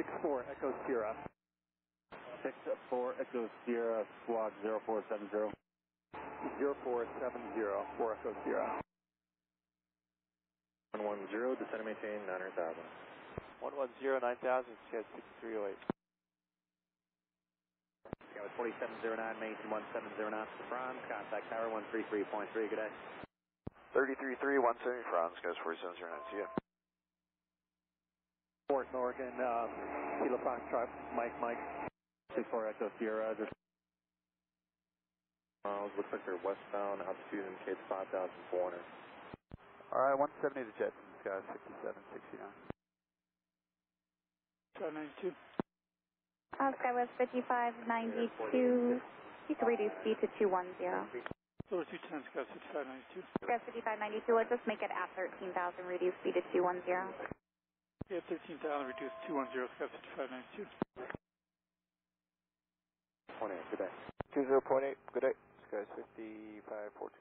64 Echo Sierra. 64 Echo Sierra, squawk 0470. 0470 for Echo Sierra. 110, descend and maintain 900,000. 110, 9000, Sky 6308. Sky 4709, maintain 170 knots to Franz, contact tower 133.3, good day. 333, 170 Franz, Sky 4709, see ya. Fort Morgan, um, Kilo Foxtrot, Mike, Mike. 64 Echo Sierra, just miles, looks like they're westbound, altitude indicates 5,400. Alright, 170 to Jetson, Sky 5769. Sky 92. Uh, Skywest 5592. You can reduce speed to 210. Lower 210, Sky 5592. Skywest 5592, let's just make it at 13,000, reduce speed to 210. Yeah, 13,000, reduce 210, Sky 5592. 28, good day. 20.8, good day. Sky 5514.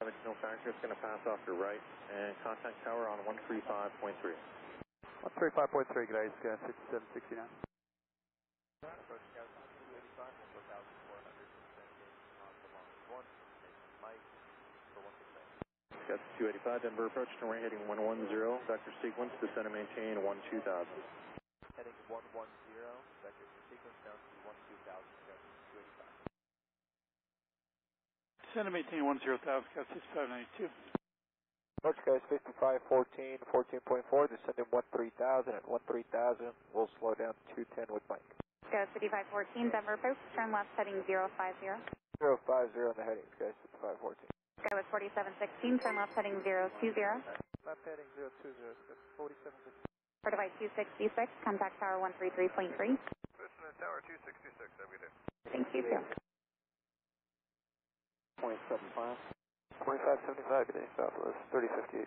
Dimensional factor, it's going to pass off your right and contact tower on 135.3. 135.3, good day, Sky 5769. Approach Scout 285, 4,400, Mike, for 1%. Scout 285, Denver approach to runway heading 110, vector sequence, descend and maintain 12000. Heading 110, vector sequence down to 12000, Sky 285. Descend and maintain 10,000, Sky 6592. Approach guys 5514, 14.4, descending 13,000 at 13,000. We'll slow down to 210 with Mike. Skywest 5514, Denver approach, turn left heading 050. 050 on the heading, guys, 5514. Skywest 4716, turn left heading 020. Left heading 020, 4716. For device 266, contact tower 133.3. Listen to tower 266, have a good day. Thank you, too. 0.75. 2575, good day, Southwest 3058.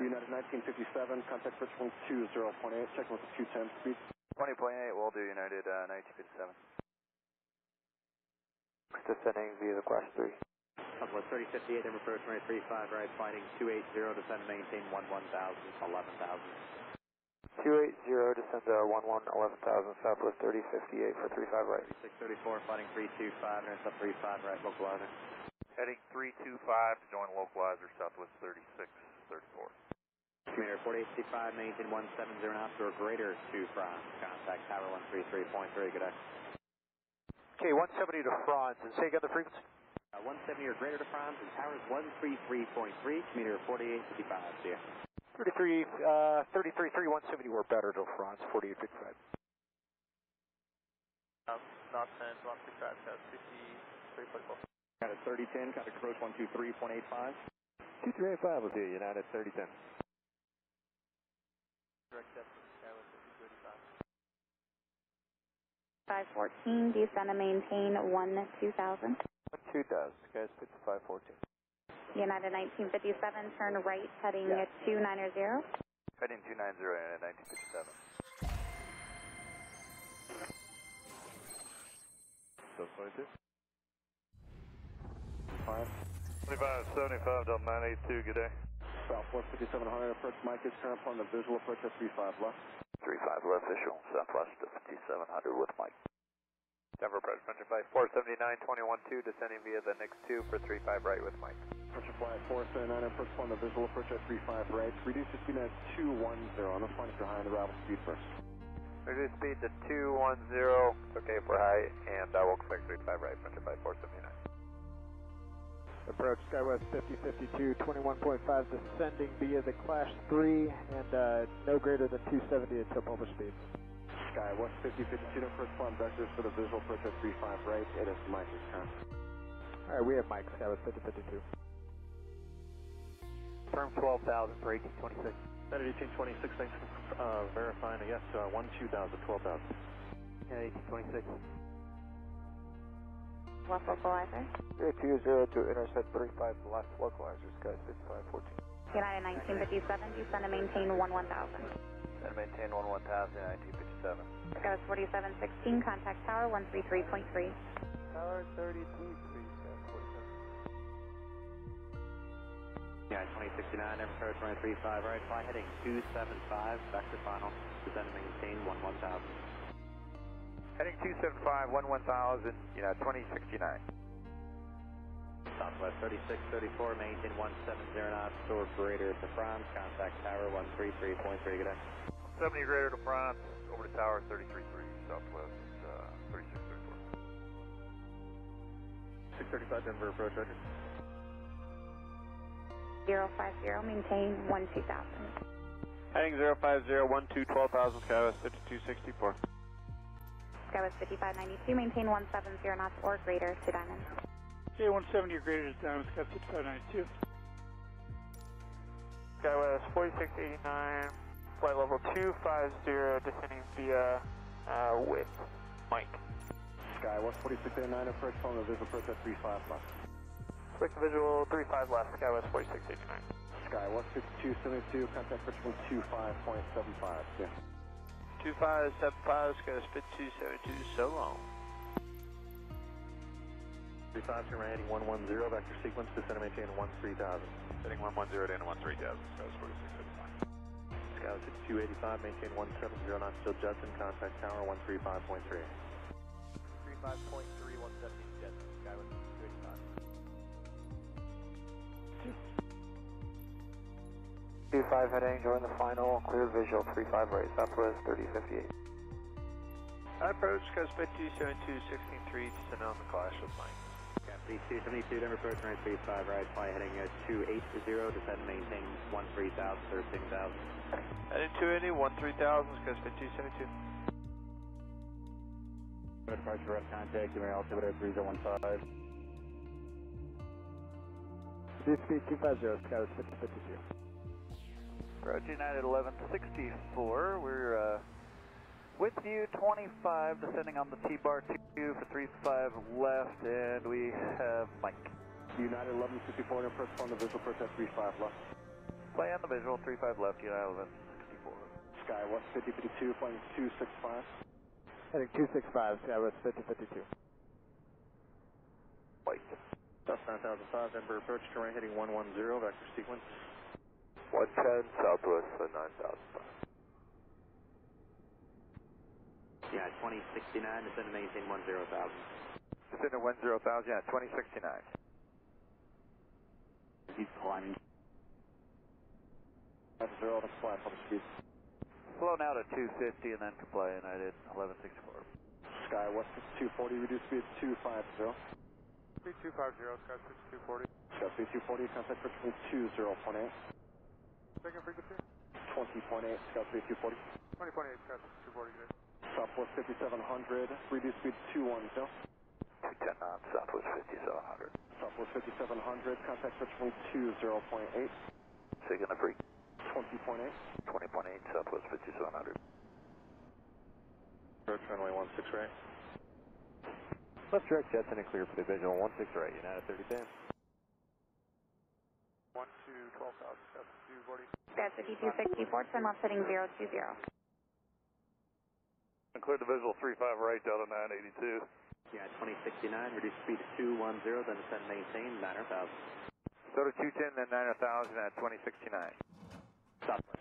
United 1957, contact bridge 120.8, check with the 210 speed. 20.8, we'll do United uh, 1957. Descending via the Class 3. Southwest 3058, Denver approach runway 35 right, fighting 280, descend and maintain 11,000, 11,000. 280, descend to 11, 11,000, Southwest 3058 for 35 right. 634, fighting 325, intercept 35 right, localizer. Heading 325 to join localizer Southwest 3634. Commander 4865, maintain 170 knots or greater to Franz, contact tower 133.3, good day. Okay, 170 to Franz, and say again the frequency. Uh, 170 or greater to Franz and towers 133.3, commuter 4855, see ya. 33, uh, 33, 170 were better to Franz, 4855. Um, not 10, not 6 crash, that's 53.4. Got a 3010, got a approach 123.85. 2385 will do United 3010. Direct depth from Skywest 235. 514, descend and maintain 12000. 2000, guys, 5514. United 1957, turn right heading 290. Heading 290 United 1957. So 22. 5. 2575 Delta 982, good day. Southwest 5700, approach Mike is current on the visual approach at 35 left. 35 left visual, Southwest 5700 with Mike. Denver approach, Venture Flight 479, 21-2, descending via the next 2 for 35 right with Mike. Approach flight 479, approach on the visual approach at 35 right. Reduce the speed at 210 on the front if you're high on the arrival speed first. Reduce speed to 210, okay for high, and I will expect 35 right, Venture Flight 479. Approach Skywest 5052, 21.5, descending via the Clash 3, and uh, no greater than 270 at tip over speed. Sky West 5052 to first one vectors for the visual approach at 35 right. It is Mike is current. Alright, we have Mike, Skywest 5052. Firm 12,000 for 1826. United 1826, thanks for uh, verifying. Yes, uh, 12000, 12,000. Yeah, 1826. Left localizer. 020 to intercept 35 left localizer, Sky 5514. United 1957, descend and maintain 11000. And maintain 11000 1957. Skywest 4716, contact tower 133.3. Tower 33, please, Sky 47. Yeah, 2069, never approach runway 35 right, fly heading 275, vector final, descend and maintain 11000. Heading 275, 11000, United 2069. Southwest 3634, maintain 170 knots, store greater to France, contact tower 133.3, good day. 70 greater to France, over to tower 333, Southwest uh, 3634. 635 Denver approach, Roger. 050, maintain 12000. Heading 050, 12, 12,000, Skywest 5264. Skywest 5592, maintain 170 knots or greater to Diamond. Okay, 170 or greater to Diamond, Scott 6592. Skywest 4689, flight level 250, descending via uh, with Mike. Sky West 4689, approach phone, the visual approach at 35 left. Quick visual 35 left, Skywest 4689. Sky West 5272, contact approach from 25.75. Yeah. 2575, Skywest 5272, so long. 35, turn right heading 110, vector sequence, descend and maintain 13000. Heading 110 down to 13000, Southwest 4635. Sky West 285, maintain 170 knots, still Judson, contact tower 135.3. 35.3, 170, jet, Skywest 285. 25 heading, join the final, clear visual, 35 right, southwest 3058. I Approach, Skywest 5272, 163, descend on the clash with Mike. Captain 272, Denver approach runway 35 right, fly heading uh, 280, descend and maintain 13000, 13000. Heading 280, 13000, Skywest 5272. Departure rep contact, giving altimeter 3015. Speed 250, Sky 5052. Approach United 1164, we're uh, with you 25, descending on the T-bar 2 for 35 left, and we have Mike. United 1154, approach phone, the visual at 35 left. Play on the visual, 35 left, United 1164. Sky West 5052, flying 265. Heading 265, Sky West 5052. Mike. South 9005, Denver approach, turn right heading 110, vector sequence. 110, Southwest 9005. Yeah, 2069, descend and maintain 10000. Descend to 100,000, yeah, 2069. He's climbing. 50, next flight, public speed. Slow now to 250 and then comply United 1164. Sky West 240, reduce speed 250. Speed 250, Sky 240. Sky speed 240, contact approach from 20.8. Second frequency? 20.8, Sky speed 240. 20.8, Sky 240, good. Southwest 5700, reduce speed 210. 210 knots, Southwest 5700. Southwest 5700, contact approach from 20.8. Second to free. 20.8. 20.8, Southwest 5700. Approach runway 16 right. Left direct Jetson and clear for the visual 16 right, United 3010. 1 to 12,000, Southwest 240. Sky 5264, turn left heading 020. Clear the visual 35 right, Delta 982. Yeah, 2069, reduce speed to 210, then descend and maintain 9000. So to 210, then 9000 at 2069.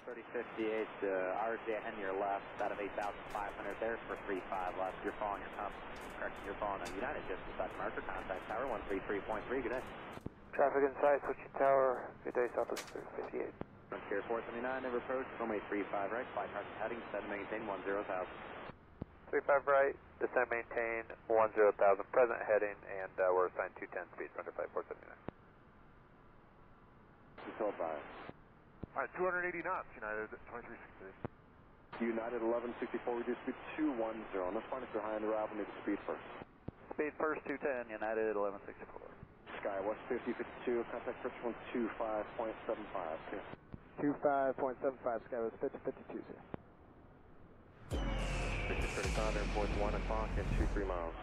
Southwest 3058, uh, RJ on your left, out of 8,500 there for 35 left. You're following your comp, correct, you're following a United just beside marker, contact tower 133.3, good day. Traffic inside, switching tower, good day, southwest 358. Frontier 479, never approach, runway 35 right, flight target heading, descend and maintain 10,000. 35 right, descend maintain 10,000, present heading, and uh, we're assigned 210 speed, under 5479. Control by. Alright, 280 knots, United 2360. United 1164, reduce speed 210. Let's find if you're high on the route, we need the speed first. Speed first 210, United 1164. Sky West 5052, contact approach from 25.75. Clear. 25.75, Sky West 5052, sir. 3635, airport 1 o'clock and 23 miles.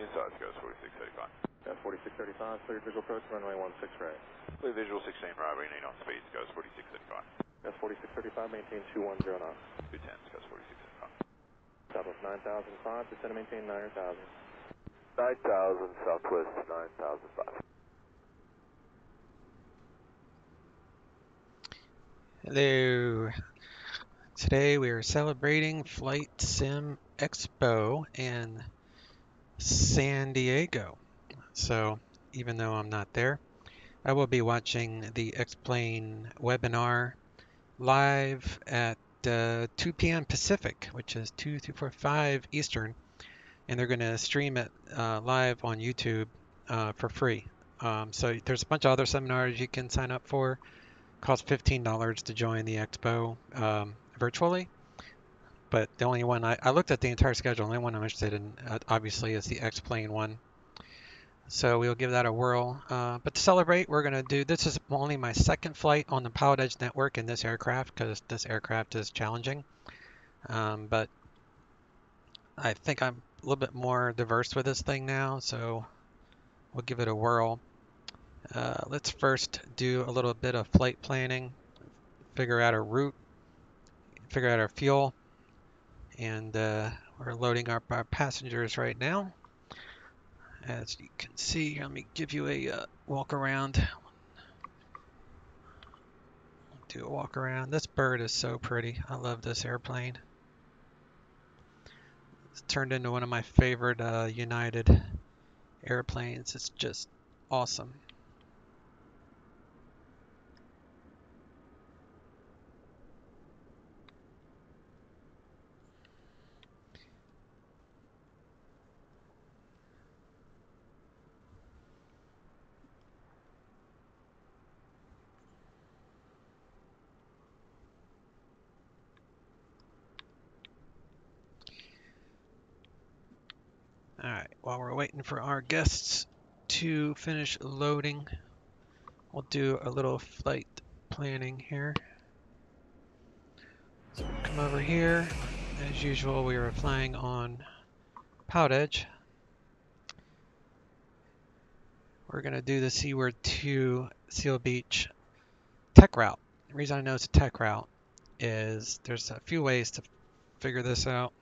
Inside goes 4635. Got 4635, clear visual approach, runway 16 right. Clear visual 16 right, we need on speed, goes 4635. That's 4635, maintain 210 knots. 210, goes 4635. Southwest 9005, descend and maintain 9000. 9000, Southwest 9005. Hello. Today we are celebrating Flight Sim Expo in San Diego. So even though I'm not there, I will be watching the X-Plane webinar live at uh, 2 p.m. Pacific, which is 2 through 4, 5 Eastern, and they're going to stream it uh, live on YouTube uh, for free. Um, so there's a bunch of other seminars you can sign up for. Cost $15 to join the expo um, virtually. But the only one I, I, looked at the entire schedule. The only one I'm interested in, uh, obviously, is the X-Plane one. So we'll give that a whirl. Uh, but to celebrate, we're going to do this is only my second flight on the Pilot Edge network in this aircraft because this aircraft is challenging. Um, but I think I'm a little bit more diverse with this thing now, so we'll give it a whirl. Uh, let's first do a little bit of flight planning, figure out a route, figure out our fuel, and uh, we're loading up our passengers right now. As you can see, let me give you a uh, walk around. Do a walk around. This bird is so pretty. I love this airplane. It's turned into one of my favorite uh, United airplanes. It's just awesome. Alright, while we're waiting for our guests to finish loading, we'll do a little flight planning here. So come over here. As usual, we are flying on Pilot Edge. We're going to do the Seaward 2 Seal Beach tech route. The reason I know it's a tech route is there's a few ways to figure this out.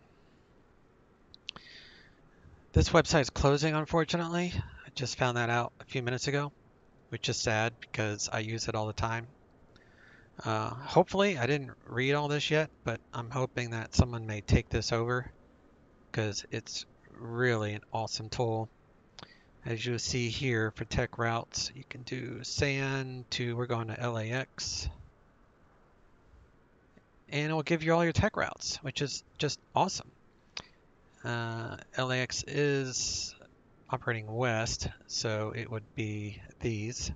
This website is closing, unfortunately. I just found that out a few minutes ago, which is sad because I use it all the time. Uh, hopefully, I didn't read all this yet, but I'm hoping that someone may take this over because it's really an awesome tool. As you'll see here for tech routes, you can do SAN to, we're going to LAX. And it will give you all your tech routes, which is just awesome. Uh, LAX is operating west, so it would be these.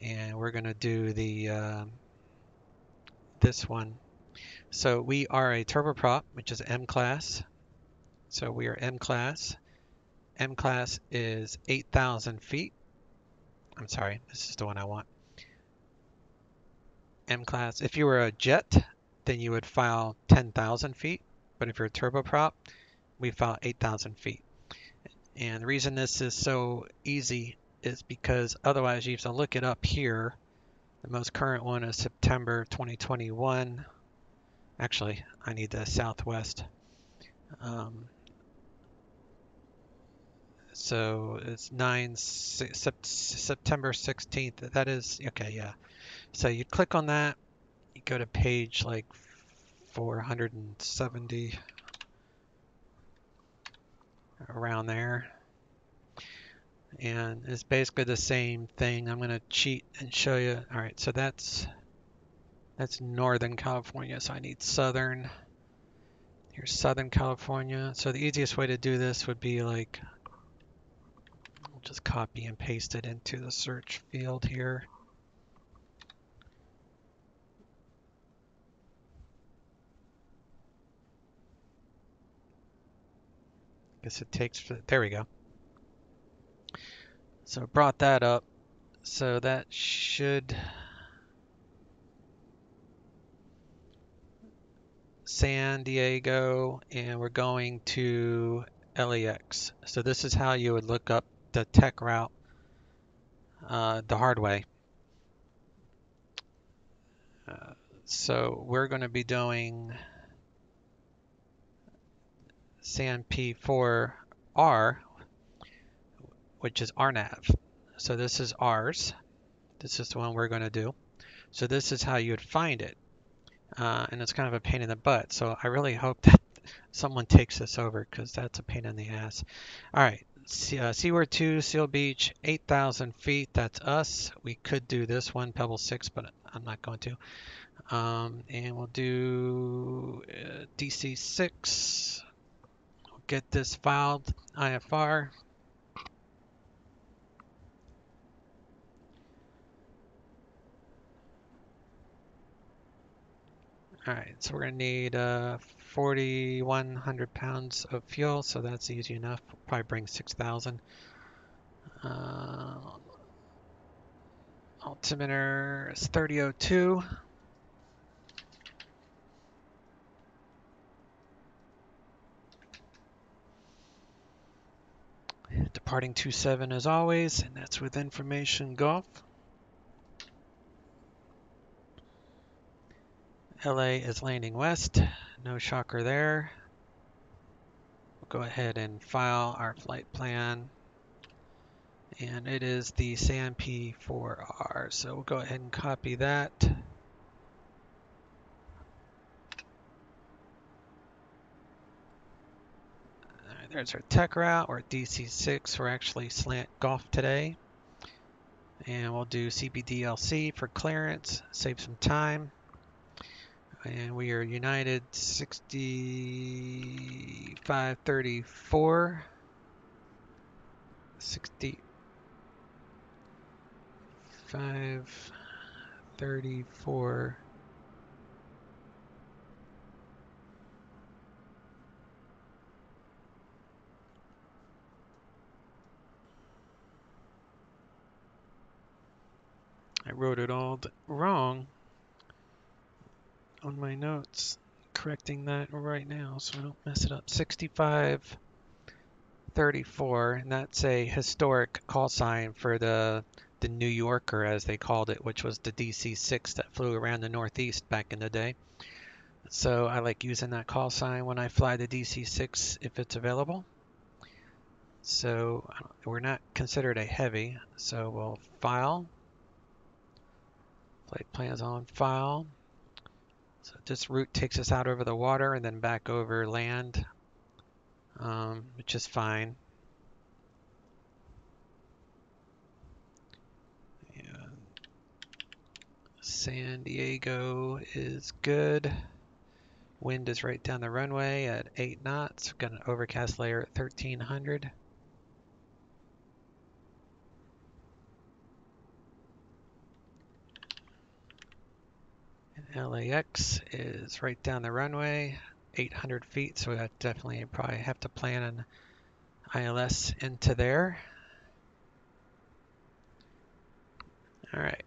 And we're going to do the uh, this one. So we are a turboprop, which is M class. So we are M class. M class is 8,000 feet. I'm sorry, this is the one I want. M class. If you were a jet, then you would file 10,000 feet. But if you're a turboprop, we found 8,000 feet. And the reason this is so easy is because otherwise you have to look it up here. The most current one is September 2021. Actually, I need the Southwest. Um, so it's 9 September 16th. That is, okay, yeah. So you click on that, you go to page like 470 around there. And it's basically the same thing. I'm going to cheat and show you. All right, so that's that's Northern California, so I need Southern. Here's Southern California. So the easiest way to do this would be like, just copy and paste it into the search field here. Guess it takes, there we go. So brought that up. So that should San Diego and we're going to LAX. So this is how you would look up the tech route uh, the hard way. Uh, so we're going to be doing SAN P4R, which is RNAV. So this is ours. This is the one we're going to do. So this is how you would find it. Uh, and it's kind of a pain in the butt. So I really hope that someone takes this over because that's a pain in the ass. All right, uh, Seaward 2, Seal Beach, 8,000 feet. That's us. We could do this one, Pebble 6, but I'm not going to. Um, and we'll do uh, DC 6. Get this filed, IFR. All right, so we're gonna need uh, 4,100 pounds of fuel, so that's easy enough. We'll probably bring 6,000. Uh, altimeter is 3002. Departing 27 as always, and that's with information Gulf. LA is landing west. No shocker there. We'll go ahead and file our flight plan. And it is the SANP4R. So we'll go ahead and copy that. There's our tech route. At DC6. We're actually slant golf today. And we'll do CPDLC for clearance, save some time and we are United 6534 6534 I wrote it all wrong on my notes, correcting that right now so I don't mess it up. 6534, and that's a historic call sign for the the New Yorker, as they called it, which was the DC-6 that flew around the Northeast back in the day. So I like using that call sign when I fly the DC-6 if it's available. So uh, we're not considered a heavy, so we'll file. Flight plans on file. So this route takes us out over the water and then back over land, um, which is fine. San Diego is good. Wind is right down the runway at 8 knots. Got an overcast layer at 1300. LAX is right down the runway, 800 feet, so that definitely probably have to plan an ILS into there. All right.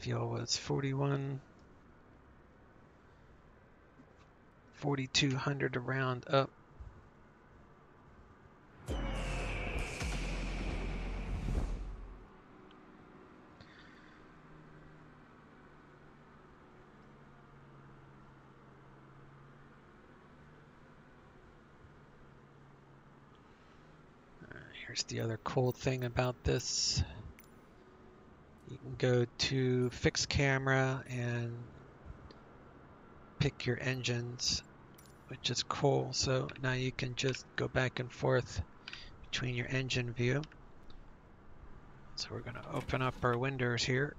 Fuel was 41, 4200 to round up. Here's the other cool thing about this. You can go to fixed camera and pick your engines, which is cool. So now you can just go back and forth between your engine view. So we're going to open up our windows here.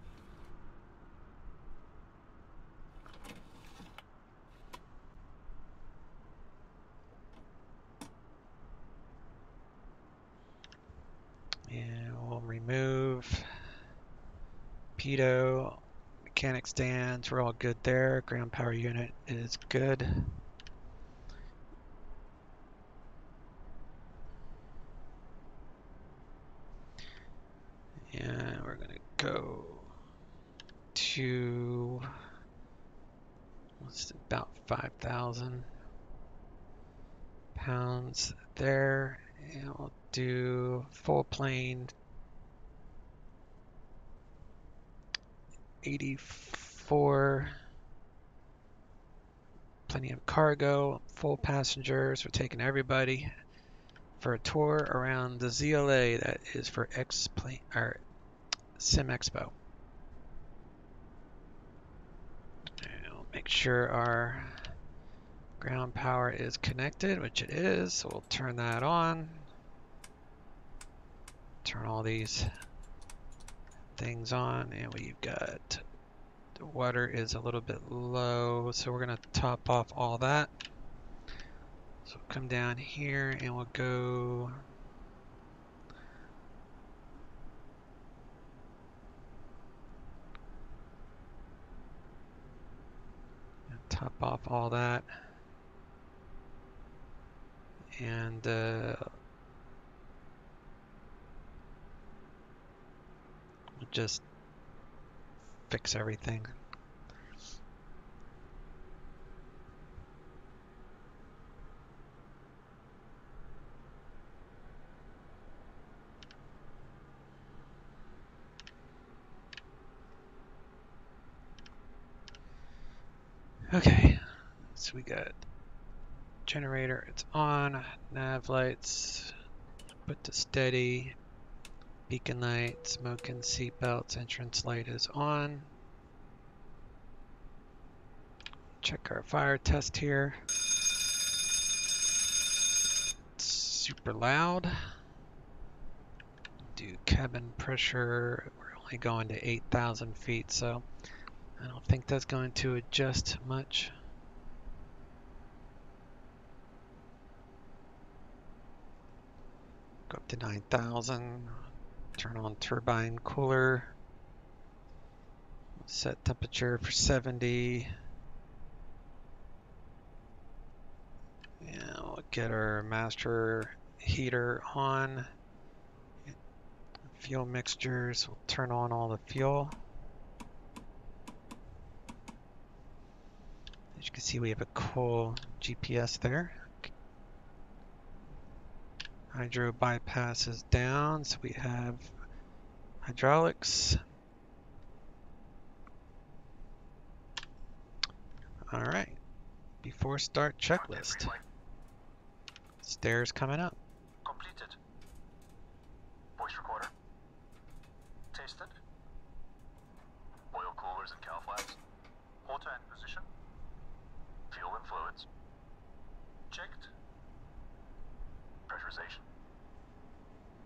Pitot, mechanic stands, we're all good there. Ground power unit is good. And we're gonna go to what's about 5,000 pounds there. And we'll do full plane 84. Plenty of cargo, full passengers. We're taking everybody. for a tour around the ZLA that is for X plane or Sim Expo. We'll make sure our ground power is connected, which it is. So we'll turn that on. Turn all these things on, and we've got the water is a little bit low, so we're gonna top off all that. So come down here and we'll go top off all that and uh, just fix everything. Okay, so we got generator, it's on, nav lights, put to steady, beacon light, smoking seat belts, entrance light is on. Check our fire test here. It's super loud. Do cabin pressure, we're only going to 8,000 feet, so I don't think that's going to adjust much. Go up to 9,000. Turn on turbine cooler. Set temperature for 70. Yeah, we'll get our master heater on. Fuel mixtures, we'll turn on all the fuel. As you can see, we have a cool GPS there. Hydro bypass is down, so we have hydraulics. All right, before start checklist. Stairs coming up. Completed. Voice recorder. Tested. Oil coolers and cowl flaps. Water and position. Fuel and fluids. Checked. Pressurization.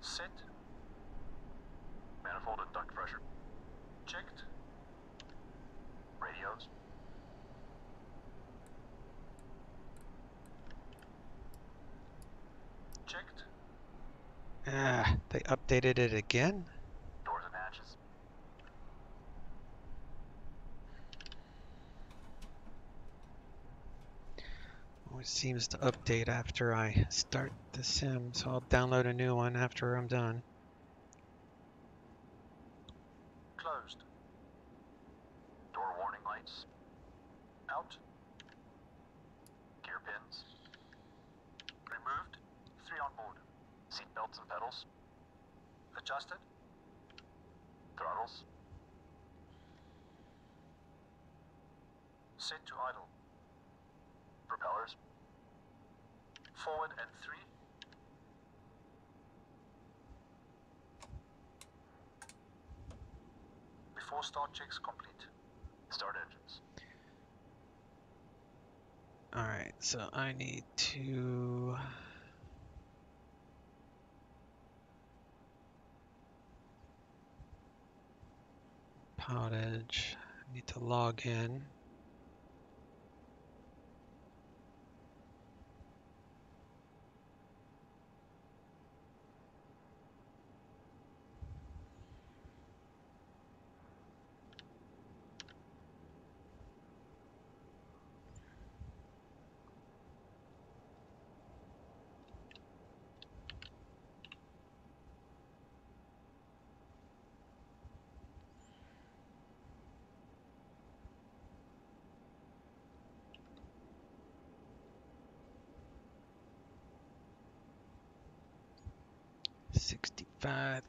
Set. Manifold and duct pressure. Checked. Radios. Checked. Ah, it again. Doors and hatches. Always seems to update after I start the sim, so I'll download a new one after I'm done. Closed. Door warning lights. Out. Gear pins. Removed. Three on board. Seat belts and pedals. Adjusted. Throttles. Set to idle. Propellers. Forward and three. Before start checks complete. Start engines. Alright, so I need to... Poutage. I need to log in.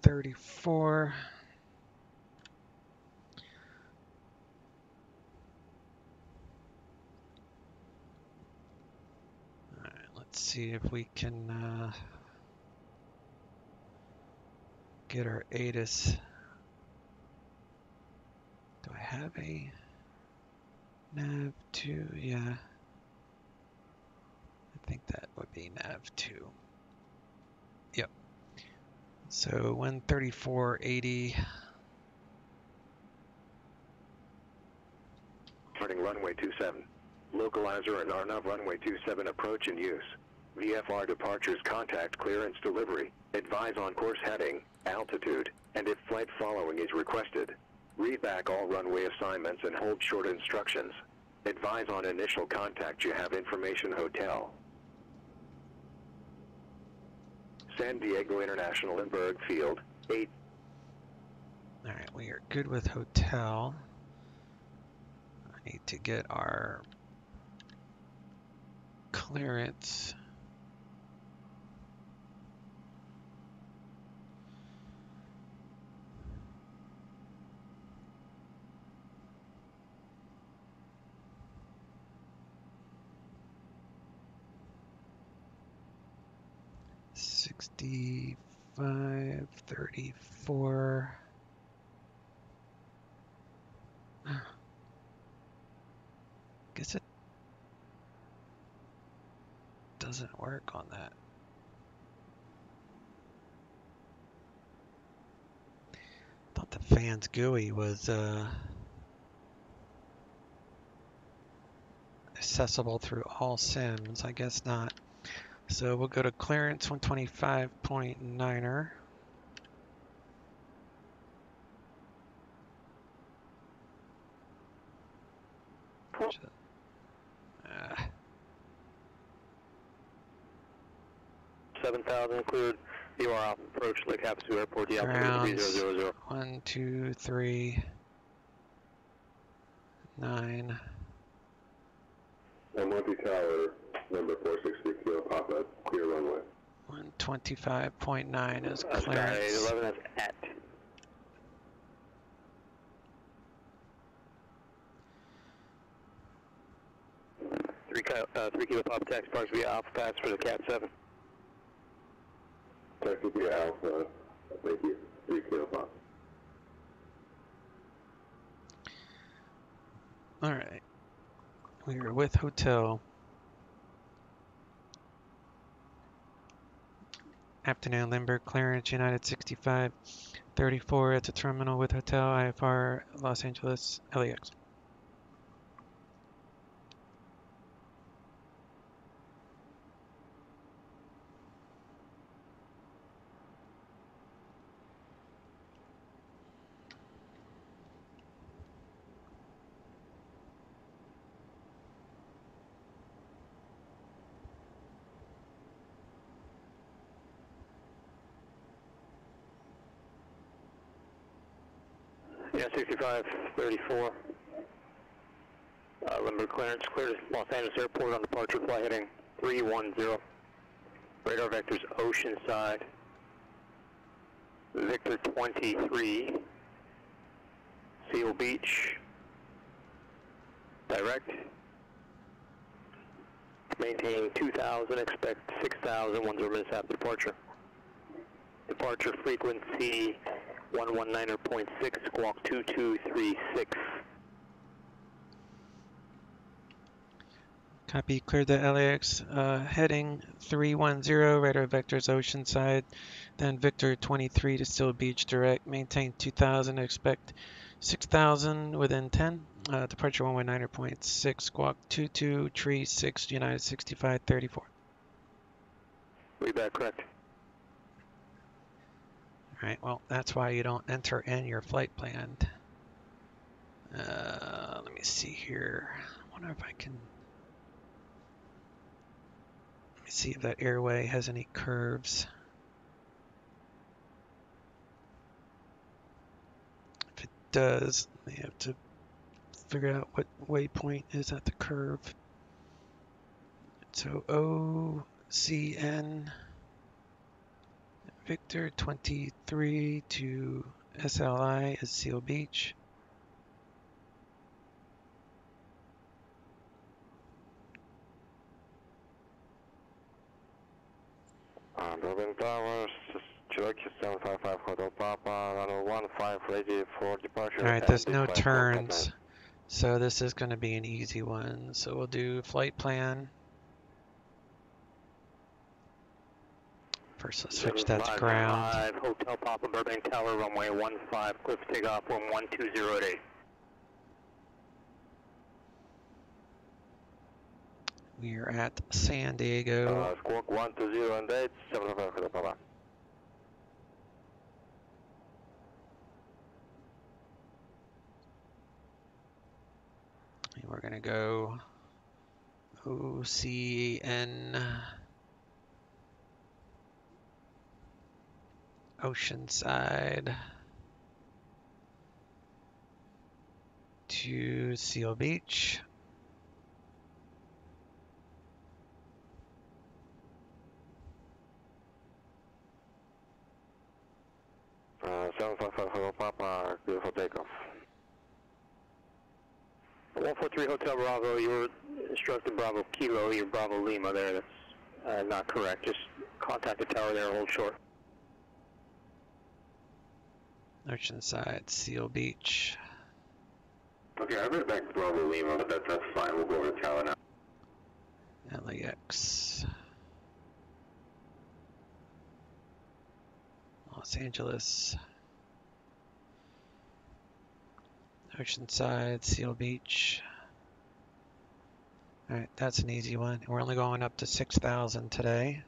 Thirty-four. Alright, let's see if we can uh, get our ATIS. Do I have a nav 2? Yeah. I think that would be nav 2. So 134.80. Starting runway 27. Localizer and RNAV runway 27 approach in use. VFR departures contact clearance delivery. Advise on course heading, altitude, and if flight following is requested. Read back all runway assignments and hold short instructions. Advise on initial contact you have information hotel. San Diego International Lindbergh Field, 8. Alright, we are good with hotel. I need to get our clearance. Sixty-five, thirty-four. Guess it doesn't work on that. Thought the fans GUI was uh, accessible through all sims. I guess not. So we'll go to clearance 125.9er. Uh, 7000 cleared. You are off approach Lake Havasu Airport. The altitude Grounds. 3000. one, two, three, nine. Monty Tower, number 460 Kilo Papa, clear runway. 125.9 is That's clearance. 11, that's at. Three, uh, three kilo pop tax parks via Alpha Pass for the Cat 7. Taxi via Alpha, thank you, 3 Kilo Papa. Alright. We are with hotel. Afternoon Lindbergh clearance United 65 34 at the terminal with hotel IFR Los Angeles LAX. Yeah, 65, 34. Uh, Lindbergh clearance cleared Los Angeles Airport on departure flight heading 310. Radar vectors Oceanside. Victor 23. Seal Beach. Direct. Maintain 2000, expect 6000, 10 minutes after departure. Departure frequency 119.6, squawk 2236. Copy, cleared the LAX uh, heading 310, radar vectors Oceanside, then Victor 23 to Seal Beach direct, maintain 2000, expect 6000 within 10, uh, departure 119.6, squawk 2236, United 65 34. Read back correct. Alright, well, that's why you don't enter in your flight plan. Uh, let me see here. I wonder if I can. Let me see if that airway has any curves. If it does, they have to figure out what waypoint is at the curve. So OCN. Victor 23 to SLI is Seal Beach. Uh, Building Towers, Cherokee 755 Hotel Papa, runway 15 ready for departure. Alright, there's no turns. So this is going to be an easy one. So we'll do flight plan. First, switch that to ground. Five, Hotel Papa, Burbank Tower, runway 15, clear for takeoff, wind 120 We are at San Diego. Uh, squawk 120 and 8, 755 Hotel Papa. We're going to go OCN Oceanside to Seal Beach. Uh, 755 Papa, clear for takeoff. 143 Hotel Bravo, you were instructed Bravo Kilo, you're Bravo Lima there, that's uh, not correct. Just contact the tower there, hold short. Oceanside, Seal Beach. Okay, I read back to Bravo Lima, but that, that's fine, we'll go over to tower now. LAX. Los Angeles. Oceanside, Seal Beach. Alright, that's an easy one. We're only going up to 6,000 today.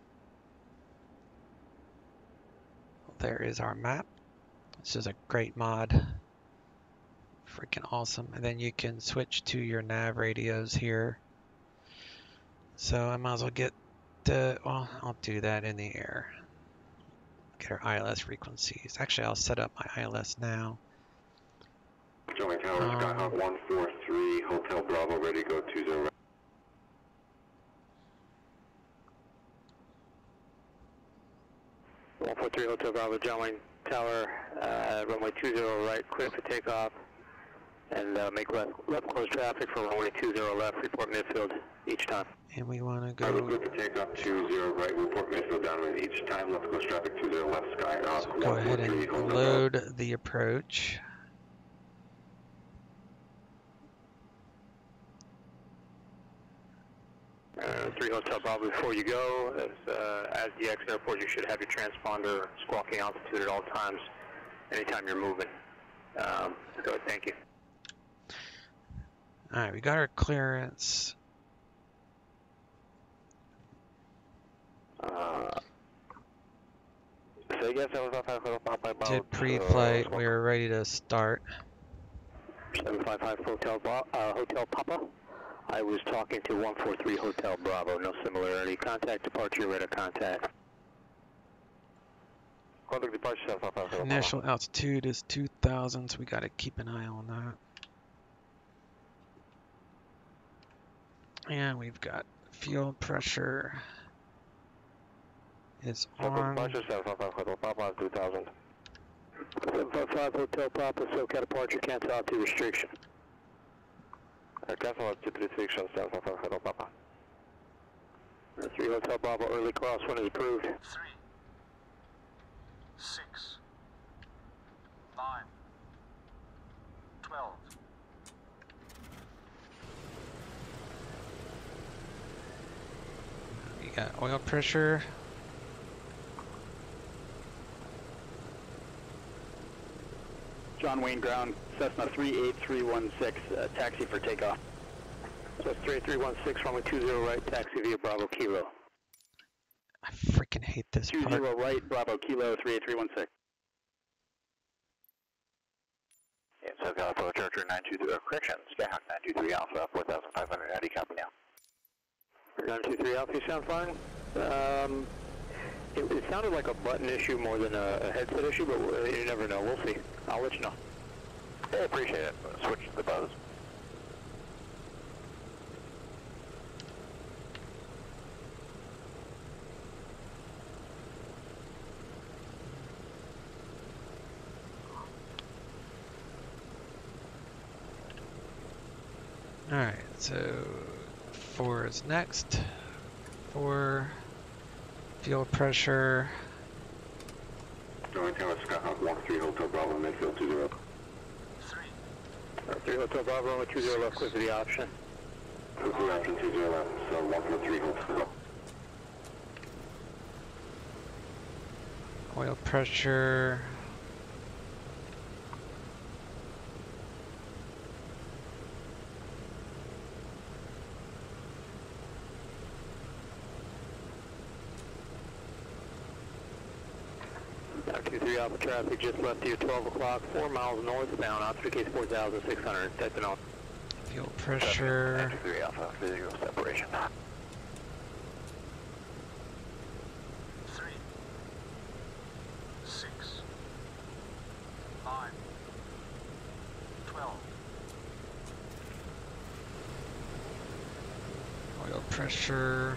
There is our map. This is a great mod. Freaking awesome. And then you can switch to your nav radios here. So I might as well get the, well, I'll do that in the air. Get our ILS frequencies. Actually, I'll set up my ILS now. Joey Tower, Um, Skyhawk 143, Hotel Bravo, ready to go 20. One four three Hotel Bravo, John Wayne Tower, uh, runway two zero right, clear for takeoff, and uh, make left, left close traffic for runway two zero left, report midfield each time. And we want to I was go, good for takeoff two zero right, report midfield downwind each time, left close traffic two zero left, Skyhawk go ahead and load the approach. Uh, 3 Hotel Bravo, before you go, as, uh, as the X Airport, you should have your transponder squawking altitude at all times, anytime you're moving. Um, so thank you. Alright, we got our clearance. Uh, so yes, I was off Hotel Papa about, Did pre-flight. We are ready to start. 755 Hotel, Bra- uh, Hotel Papa. I was talking to 143 Hotel Bravo, no similarity. Contact departure, radar contact. Contact departure, 755 Hotel Papa. Initial altitude is 2,000, so we got to keep an eye on that. And we've got fuel pressure is on. Departure 755 Hotel Papa, 2000. 755 Hotel Papa, SoCal departure, cancel altitude restriction. Uh, cancel altitude restriction, 755 Hotel Papa. 3 Hotel Bravo, early crosswind is approved. three, six, nine, twelve, We got oil pressure. John Wayne Ground, Cessna 38316, uh, taxi for takeoff. So it's 3316, runway 20 right, taxi via Bravo Kilo. I freaking hate this 20 part. right, Bravo Kilo 38316. Yeah, so California Charger 923, uh, correction, Skyhawk 923 Alpha, 4590, copy now. 923 Alpha, you sound fine. Um, it, it sounded like a button issue more than a, a headset issue, but uh, you never know. We'll see. I'll let you know. I appreciate it. Switch to the buzz. Alright, so four is next. Four fuel pressure Northern Tower, Skyhawk 13 Hotel Bravo, midfield 20. 3. Uh, 3 Hotel Bravo, runway 20 left, clear for the option. Clear for the option 20 left, so 143 Hotel. Oil pressure. Down 23 Alpha traffic just left here 12 o'clock, 4 miles northbound, altitude case 4,600, typing on. Fuel pressure. 3 Alpha, physical separation. 3. 6. 9. 12. Oil pressure.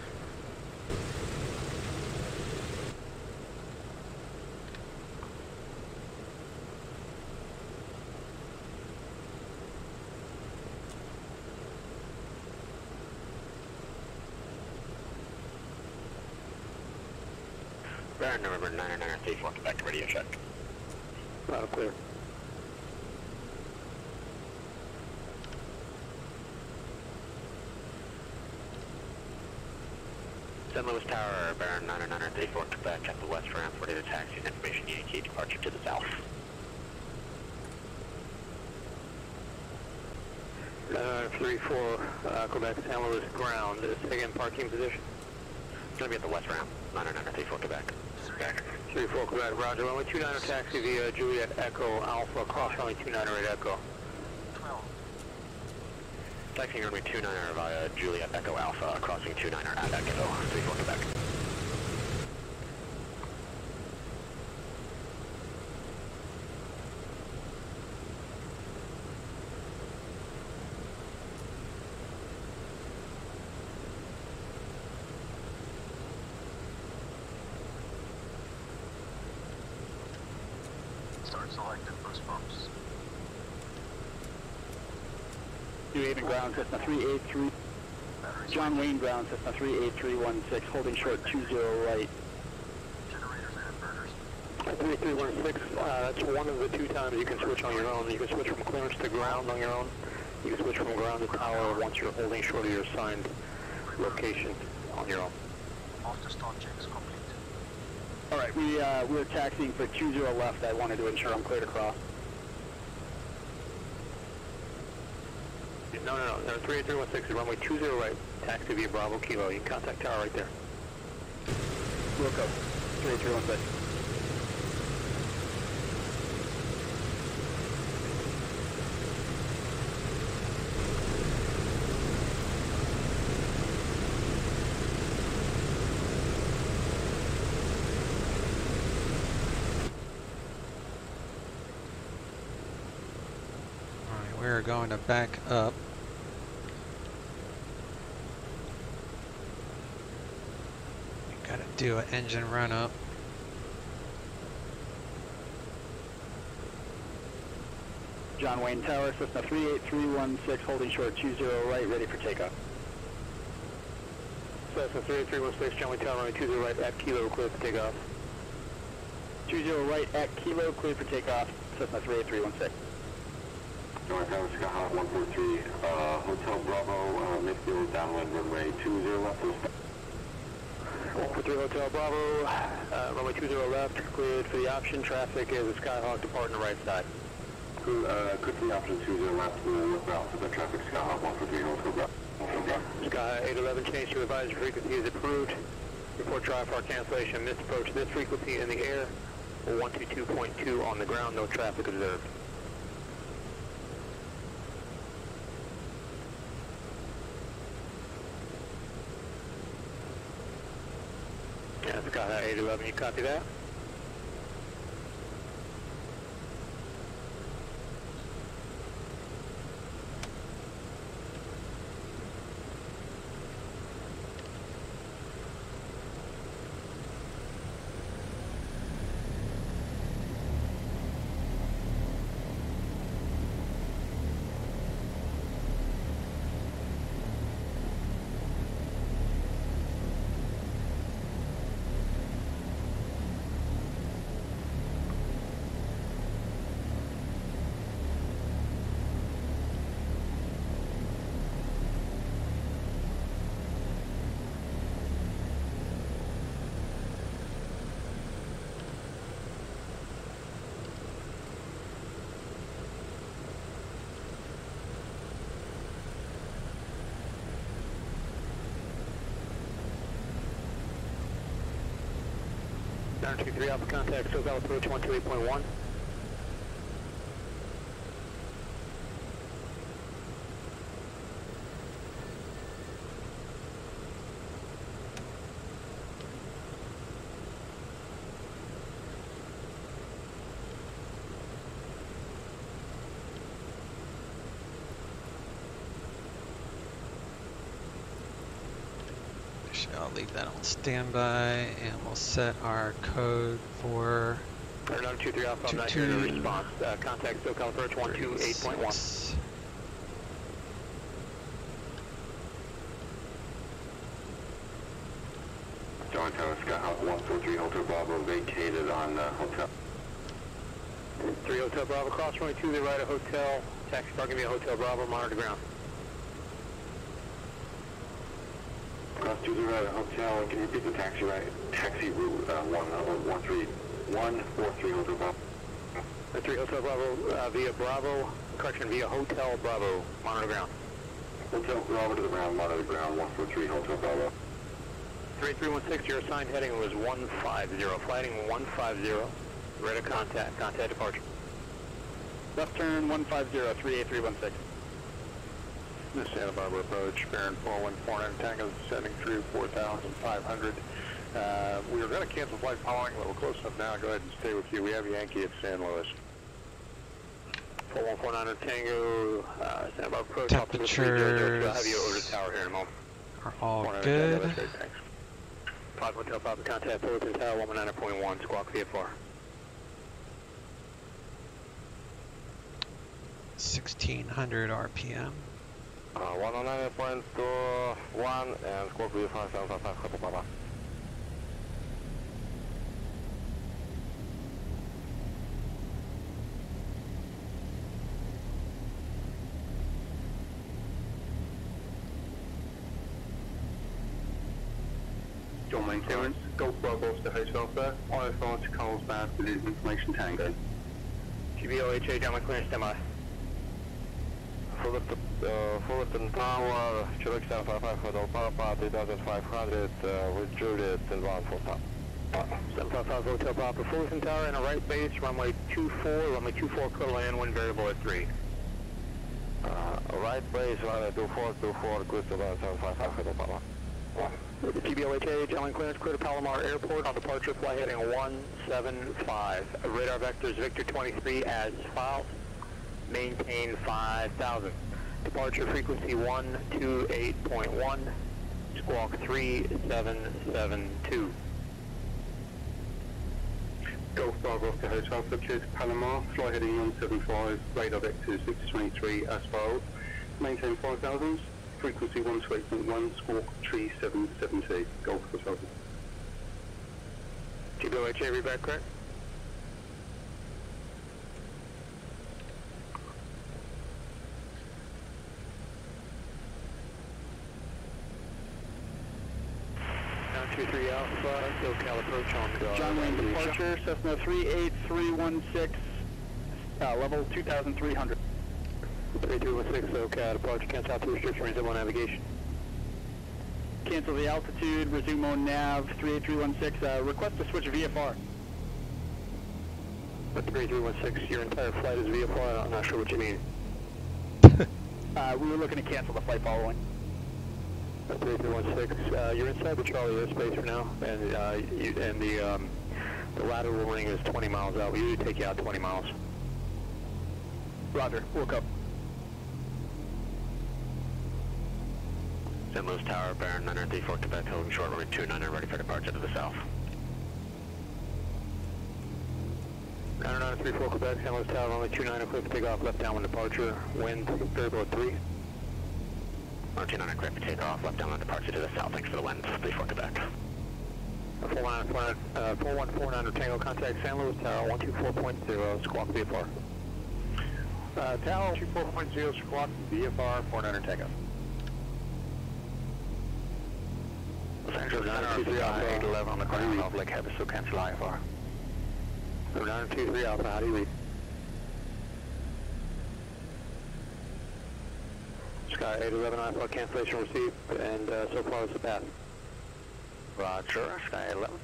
Baron November 999 Quebec, radio check. Loud clear. San Luis Tower, Baron 999 Quebec, at the west ramp, ready to taxi and information EAT departure to the south. 934 uh, Quebec, San Luis ground, again parking position. Gonna be at the west ramp, 999 Quebec. 34 Quebec, roger, runway 29 taxi via Juliet Echo Alpha, cross runway 298 Echo. 12. Taxiing runway 29 via Juliet Echo Alpha, crossing 29 at Echo, 34 Quebec. Start selected first bumps. New Haven ground, Cessna 383. John Wayne ground, Cessna 38316, holding short 20 right. generators and inverters. 3316, uh, that's one of the two times you can switch on your own. You can switch from clearance to ground on your own. You can switch from ground to tower once you're holding short of your assigned location on your own. After start checks complete. All right, we, uh, we're taxiing for 20 left. I wanted to ensure I'm cleared across. No, no, no, no 38316 is runway 20 right, taxi via Bravo Kilo. You can contact tower right there. Wilco, 38316. Alright, we're going to back up. Do an engine run up. John Wayne Tower, Cessna 38316, holding short 20 right, ready for takeoff. Cessna 38316, John Wayne Tower, runway 20 right at Kilo, clear for takeoff. 20 right at Kilo, clear for takeoff, Cessna 38316. John Wayne Tower, Skyhawk 143, uh, Hotel Bravo, uh, midfield downwind runway 20 left, full stop. 143 Hotel Bravo, uh, runway 20 left, cleared for the option. Traffic is a Skyhawk departing the right side. Good, uh, good for the option 20 left, we'll look out for the traffic, Skyhawk 143 Hotel Bravo. Sky 811, change to advisory frequency is approved. Report for cancellation, missed approach this frequency in the air, 122.2 on the ground, no traffic observed. Yeah, Sky 811, you copy that? 923 Alpha contact, SoCal approach 128.1. I'll leave that on standby and we'll set our code for Air 923 Alpha, I'm not Two- hearing a two- response. Uh, contact SoCal approach 128.1. John Tower, Sky Hawk 143 Hotel Bravo vacated on uh, hotel. 3 Hotel Bravo, cross runway 2 to the right of hotel. Taxi car, give me a Hotel Bravo, monitor ground. Cross to the right of hotel, can you repeat the taxi right? Taxi route uh, 113 143 Hotel Bravo. Uh, 3 Hotel Bravo, uh, via Bravo, correction, via Hotel Bravo, monitor ground. Hotel Bravo to the ground, monitor ground 143 Hotel Bravo. 3316, your assigned heading was 150, flighting 150, ready to contact, contact departure. Left turn 150, 38316. This Santa Barbara approach, Baron 414 Tango, sending through 4,500. Uh, we were going to cancel flight following, but we're close enough now. Go ahead and stay with you. We have Yankee at San Luis. 4149 Tango, uh, Santa Barbara approach, altimeter 3002. I'll have you over the Temperatures tower here in a moment. are all 49 Tango, good. that's great, thanks. 5 Hotel Papa, contact Fullerton Tower, 119.1, squawk VFR. 1600 RPM. Uh, 109.1 and squawk VFR 755 Hotel Papa. John Wayne Clearance, Golf Bravo to Hotel Sir, IFR to Carlsbad with information tango. GBOHA, down my clearance, standby. Fullerton, uh, Tower, Chinook 755 Hotel Papa 3500 uh, with Juliet and 145. 755 Hotel Papa, Fullerton Tower, and a right base, runway 24, runway 24, clear land, wind variable at 3. Uh, right base, runway 2424, Crystal 755 Hotel Papa. GBOHA, gentlemen clearance, clear to Palomar Airport on departure, flight heading 175. Radar vectors Victor 23 as follows. Maintain 5,000. Departure frequency 128.1, squawk 3772. Golf Bravo to Hotel Fluctuates Palomar, fly heading 175, radar vector 623 asphalt, maintain 5000, frequency 128.1, squawk tree 770, Golf Hotel. GBOHA, read back correct? Nine two three Alpha, SoCal approach on guard. John Wayne departure, Cessna 38316, uh, level 2300. 3216 SoCal departure, cancel out the restriction, resume on navigation. Cancel the altitude, resume on nav 38316, uh, request to switch VFR. 3316, your entire flight is VFR, I'm not sure what you mean. Uh, we were looking to cancel the flight following. 3316, uh, you're inside the Charlie airspace for now, and, uh, you, and the, um, the lateral ring is 20 miles out. We usually take you out 20 miles. Roger, woke up. San Luis Tower, Baron 934 Quebec, holding short runway 29 and ready for departure to the south. 9934 Quebec, San Luis Tower, runway 29, equipped to take off, left downwind departure, wind variable at 3. 29 equipped to take off, left downwind departure to the south. Thanks for the wind. 34 Quebec. 4149, uh, 4149 Tango, contact San Luis Tower, 124.0, squawk VFR. Uh, Tower 24.0, squawk VFR 49 Tango. Central 923 Alpha. 811 on the ground, Lake Heather, so cancel IFR. 923 Alpha, how do you read? Uh, Tower 811 Alpha, cancellation received, and uh, so far it's the path. Roger, Sky 11.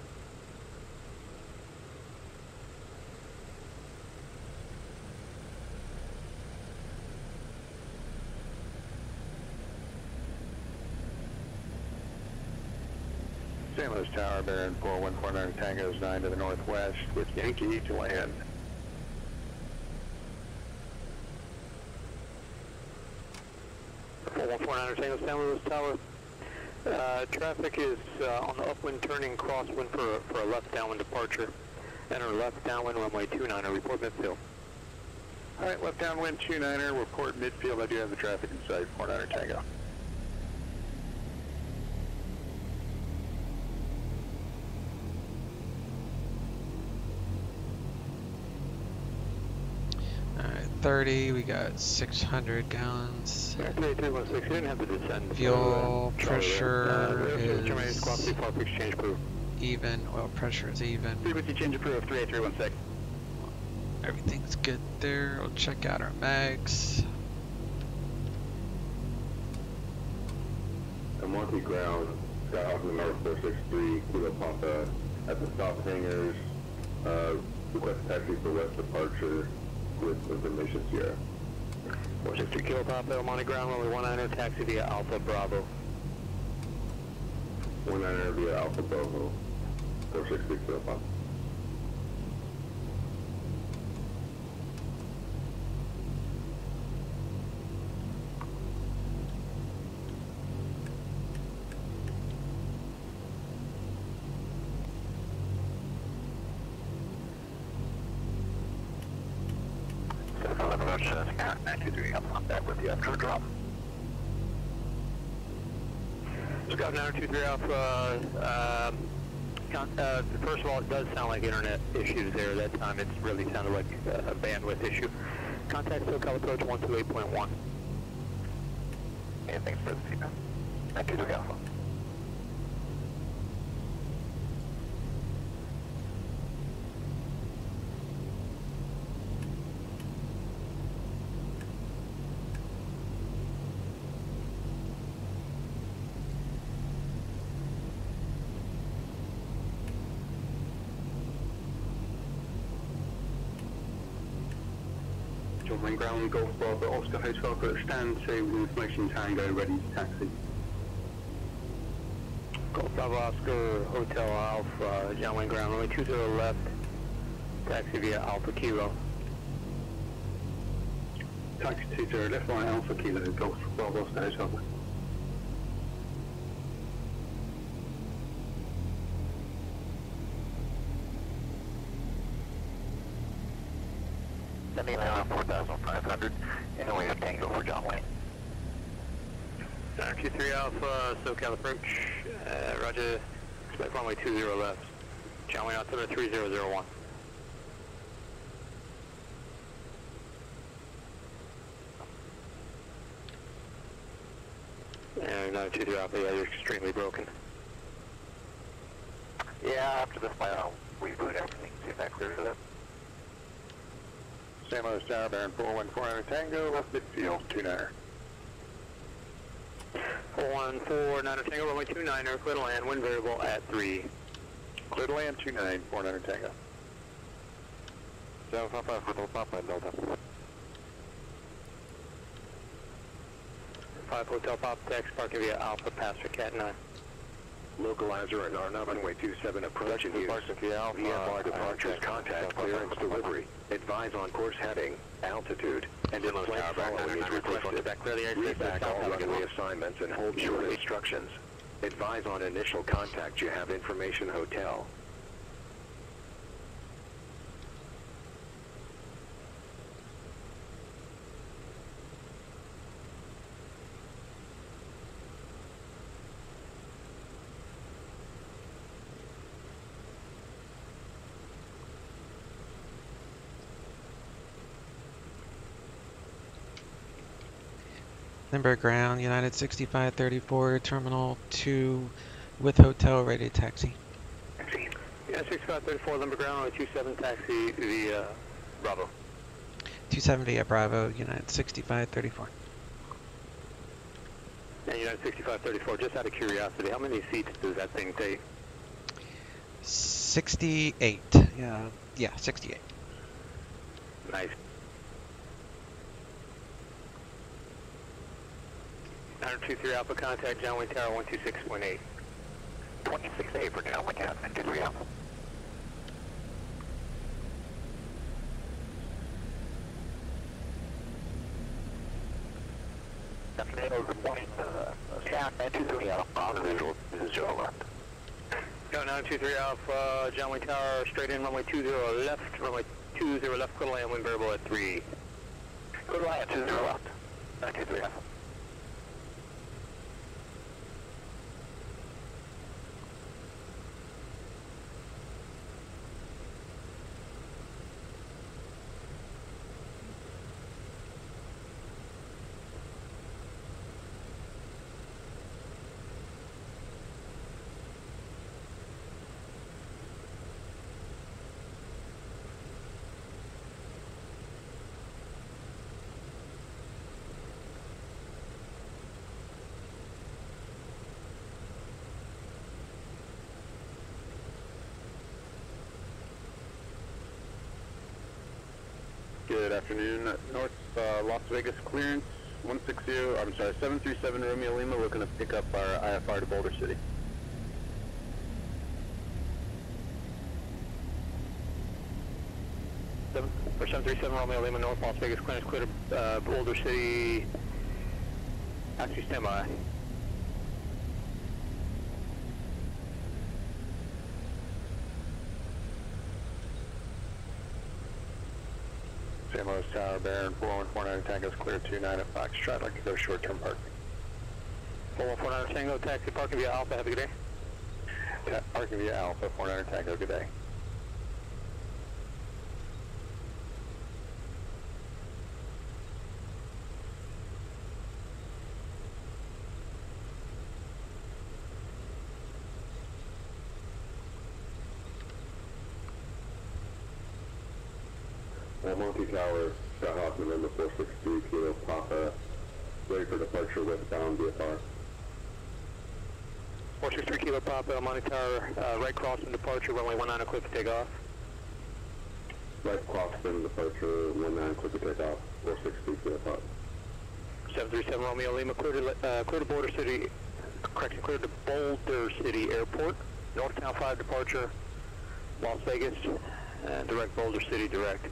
San Luis Tower, Baron 4149 Tango's 9 to the northwest with Yankee to land. Four one four nine Tango San Luis Tower. Uh, traffic is uh, on the upwind turning crosswind for, for a left downwind departure. Enter left downwind runway 29, report midfield. All right, left downwind 29er, report midfield. I do have the traffic in sight, 49er Tango. 30, we got 600 gallons. Yeah, 3316, you didn't have to descend. Fuel Uh, pressure uh, is squawk, default exchange approved. even, oil pressure is even. Frequency change approved, 38316. Everything's good there. We'll check out our mags. I'm Ground, got off the North 463, Kilo Papa, at the stop hangars, uh, request taxi for west departure with information Sierra. 463 Kilo Papa, Monte Ground, runway 19, taxi via Alpha Bravo. 19 via Alpha Bravo, 463 Kilo Papa. Oh alpha, um, uh, first of all, it does sound like internet issues there that time. It's really sounded like a bandwidth issue. Contact SoCal approach 128.1. And thanks for the feedback. 92 Alpha. Bravo, Oscar Hotel, put stand to with information Tango, ready to taxi. Golf Bravo Oscar Hotel Alpha, John Wayne Ground, runway 20 left, taxi via Alpha Kilo. Taxi 20, left right Alpha Kilo, Golf Bravo, Oscar Hotel. Alpha, approach, uh, roger, expect runway 20 left. John Wayne altimeter 3001. And 923 Alpha, yeah, you're extremely broken. Yeah, after this flight, I'll reboot everything, see if that clears it up. San Luis Tower, Baron 414 Tango, left midfield 29er. 414, 9 Tango, runway 29, clear to land, wind variable at 3. Clear to land 29, 49er Tango. 755 Hotel Papa, Delta. 5 Hotel Pop, taxi parking via Alpha, Pastor Cat 9. Localizer and RNAV runway 27 approach and use. VFR departures, contact clearance delivery. Advise on course heading, altitude, and if flight following is requested. Read back all runway assignments and hold short instructions. Advise on initial contact you have information hotel. Lindbergh Ground, United 6534, Terminal 2 with hotel ready to taxi. Yeah, 6534 Lindbergh Ground, runway 27, taxi via Bravo. 270 at Bravo, United 6534. And United 6534, just out of curiosity, how many seats does that thing take? 68. Yeah, yeah, 68. Nice. 923 Alpha, contact John Wayne Tower 126.8. 28 6A for now, McCann, and good Alpha. Afternoon, good morning, uh, Scout 923 Alpha, on the visual, this is Joe left. Go 923 Alpha, John Wayne Tower, straight in, runway 20 left, runway 20 left, quarter land, wind variable at 3. Quarter land, 20 left, 923 Alpha. Good afternoon. North uh, Las Vegas clearance 160, I'm sorry, 737 Romeo Lima looking to pick up our IFR to Boulder City. Seven, for 737 Romeo Lima, North Las Vegas, clearance clear to uh, Boulder City. Actually, stand by. San Luis Tower, Baron 4149 Tango is clear 29 at Foxtrot. I'd like to go short-term parking. 4149 Tango, taxi parking via Alpha, have a good day. Ta- parking via Alpha 49 Tango, good day. Monte Tower, Scott Hoffman, number 463, Kilo Papa, ready for departure westbound VFR. 463 Kilo Papa, Monte Tower, uh, right crossing departure, runway 19, clear for takeoff. Right crossing, departure 19, quick to take off, 463, Kilo Papa. 737 Romeo Lima, clear to, uh, clear to Boulder City, correction, clear to Boulder City Airport, Northtown 5 departure, Las Vegas, and direct Boulder City direct.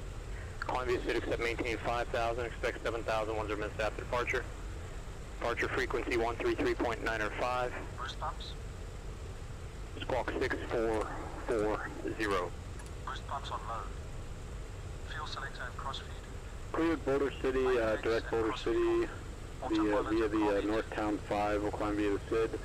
Columbia City except maintain 5,000, expect 7,000, ones are missed after departure. Departure frequency 133.905. Boost pumps? Squawk 6440. Boost pumps on low. Fuel selector and crossfeed. Cleared Boulder City, uh, direct Boulder City via, via the uh, Northtown 5, will climb via the SID.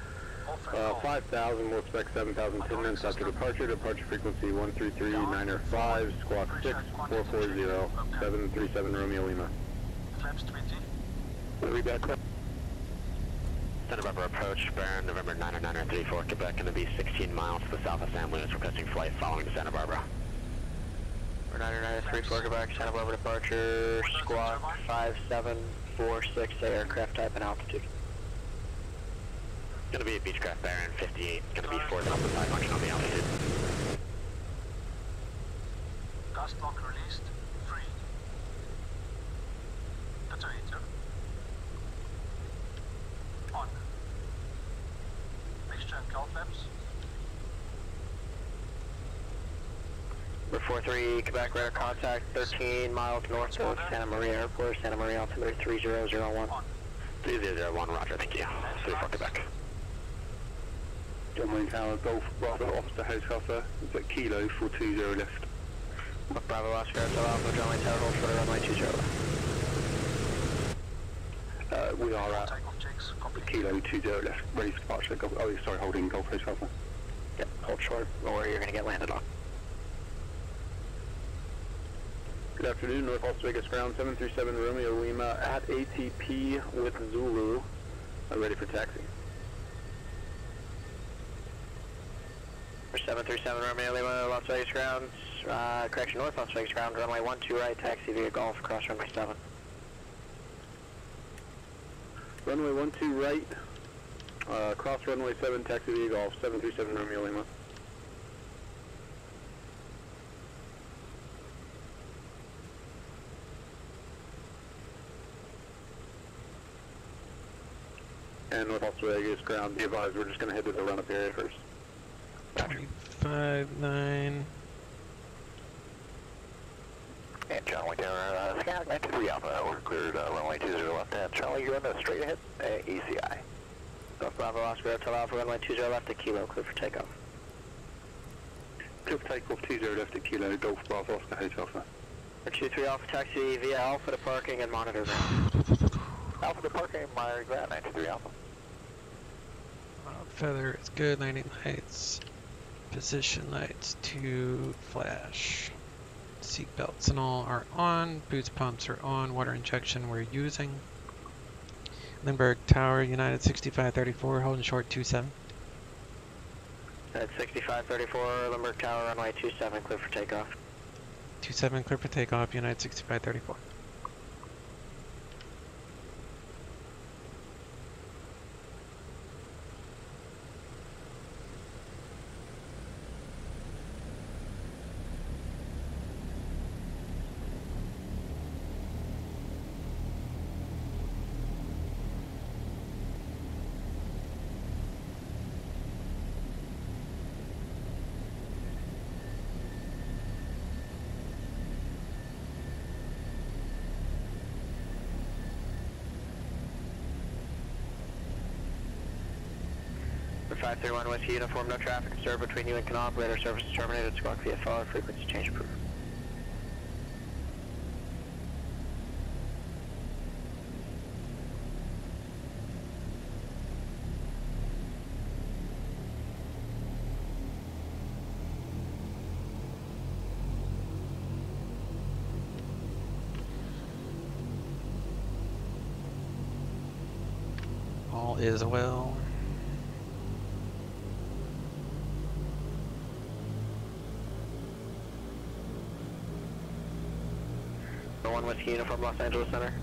Uh, 5,000, we'll expect 7,000 10 minutes after departure. Departure frequency 133.905, squawk 6440, 737 Romeo Lima. Flaps 20. We'll be back. Santa Barbara approach, Baron, November 99934, Quebec, going to be 16 miles to the south of San Luis, requesting flight following to Santa Barbara. We're 993 Quebec, Santa Barbara departure, squawk 5746, aircraft type and altitude. Going to be a Beechcraft Baron 58, going to be 4,500 on the altitude. Gas lock released. Free. Detonator. On. Mixture and cowl flaps. We're 43 Quebec, radar contact 13 miles north of Santa Maria Airport, Santa Maria altimeter 3001. 3001, roger, thank you. 34 Quebec. John Wayne Tower, Golf Bravo, Officer House Alpha, it's at Kilo 420 left. Bravo Oscar, Hotel Alpha, John Wayne Tower, hold for runway 20 left. Uh, we are at Takeoff checks complete. Kilo 20 left, ready for departure. Golf, oh, sorry, holding Golf House Alpha. Yep, hold short, or you're going to get landed on. Good afternoon, North Las Vegas ground 737 Romeo Lima at ATP with Zulu, uh, ready for taxi. 737 Romeo Lima, Las Vegas ground, uh, correction, North Las Vegas ground, runway 12 right, taxi via Golf, cross runway 7. Runway 12 right, uh, cross runway 7, taxi via Golf, 737 Romeo Lima. And North Las Vegas ground, be advised, we're just going to head to the run-up area first. 65.9. And John Wayne Tower, uh, Scout 93 Alpha, we're cleared uh, runway 20 left hand. Charlie, you're in the straight ahead, uh, ECI. Golf Bravo Oscar Hotel Alpha, runway 20 left at Kilo, clear for takeoff. Clear for takeoff 20 left at Kilo, Golf Bravo Oscar Hotel Alpha. 23 Alpha taxi via Alpha to parking and monitor them. Alpha to parking, my ground 93 Alpha. Feather is good, landing lights, position lights, two flash. Seat belts and all are on, boost pumps are on, water injection we're using. Lindbergh Tower, United 6534, holding short 27. At 6534, Lindbergh Tower, runway 27, clear for takeoff. 27 clear for takeoff, United 6534. For 531 Whiskey Uniform, no traffic observed between you and can operator. Service terminated. Squawk VFR. Frequency change approved. All is well. Whiskey Uniform, Los Angeles Center.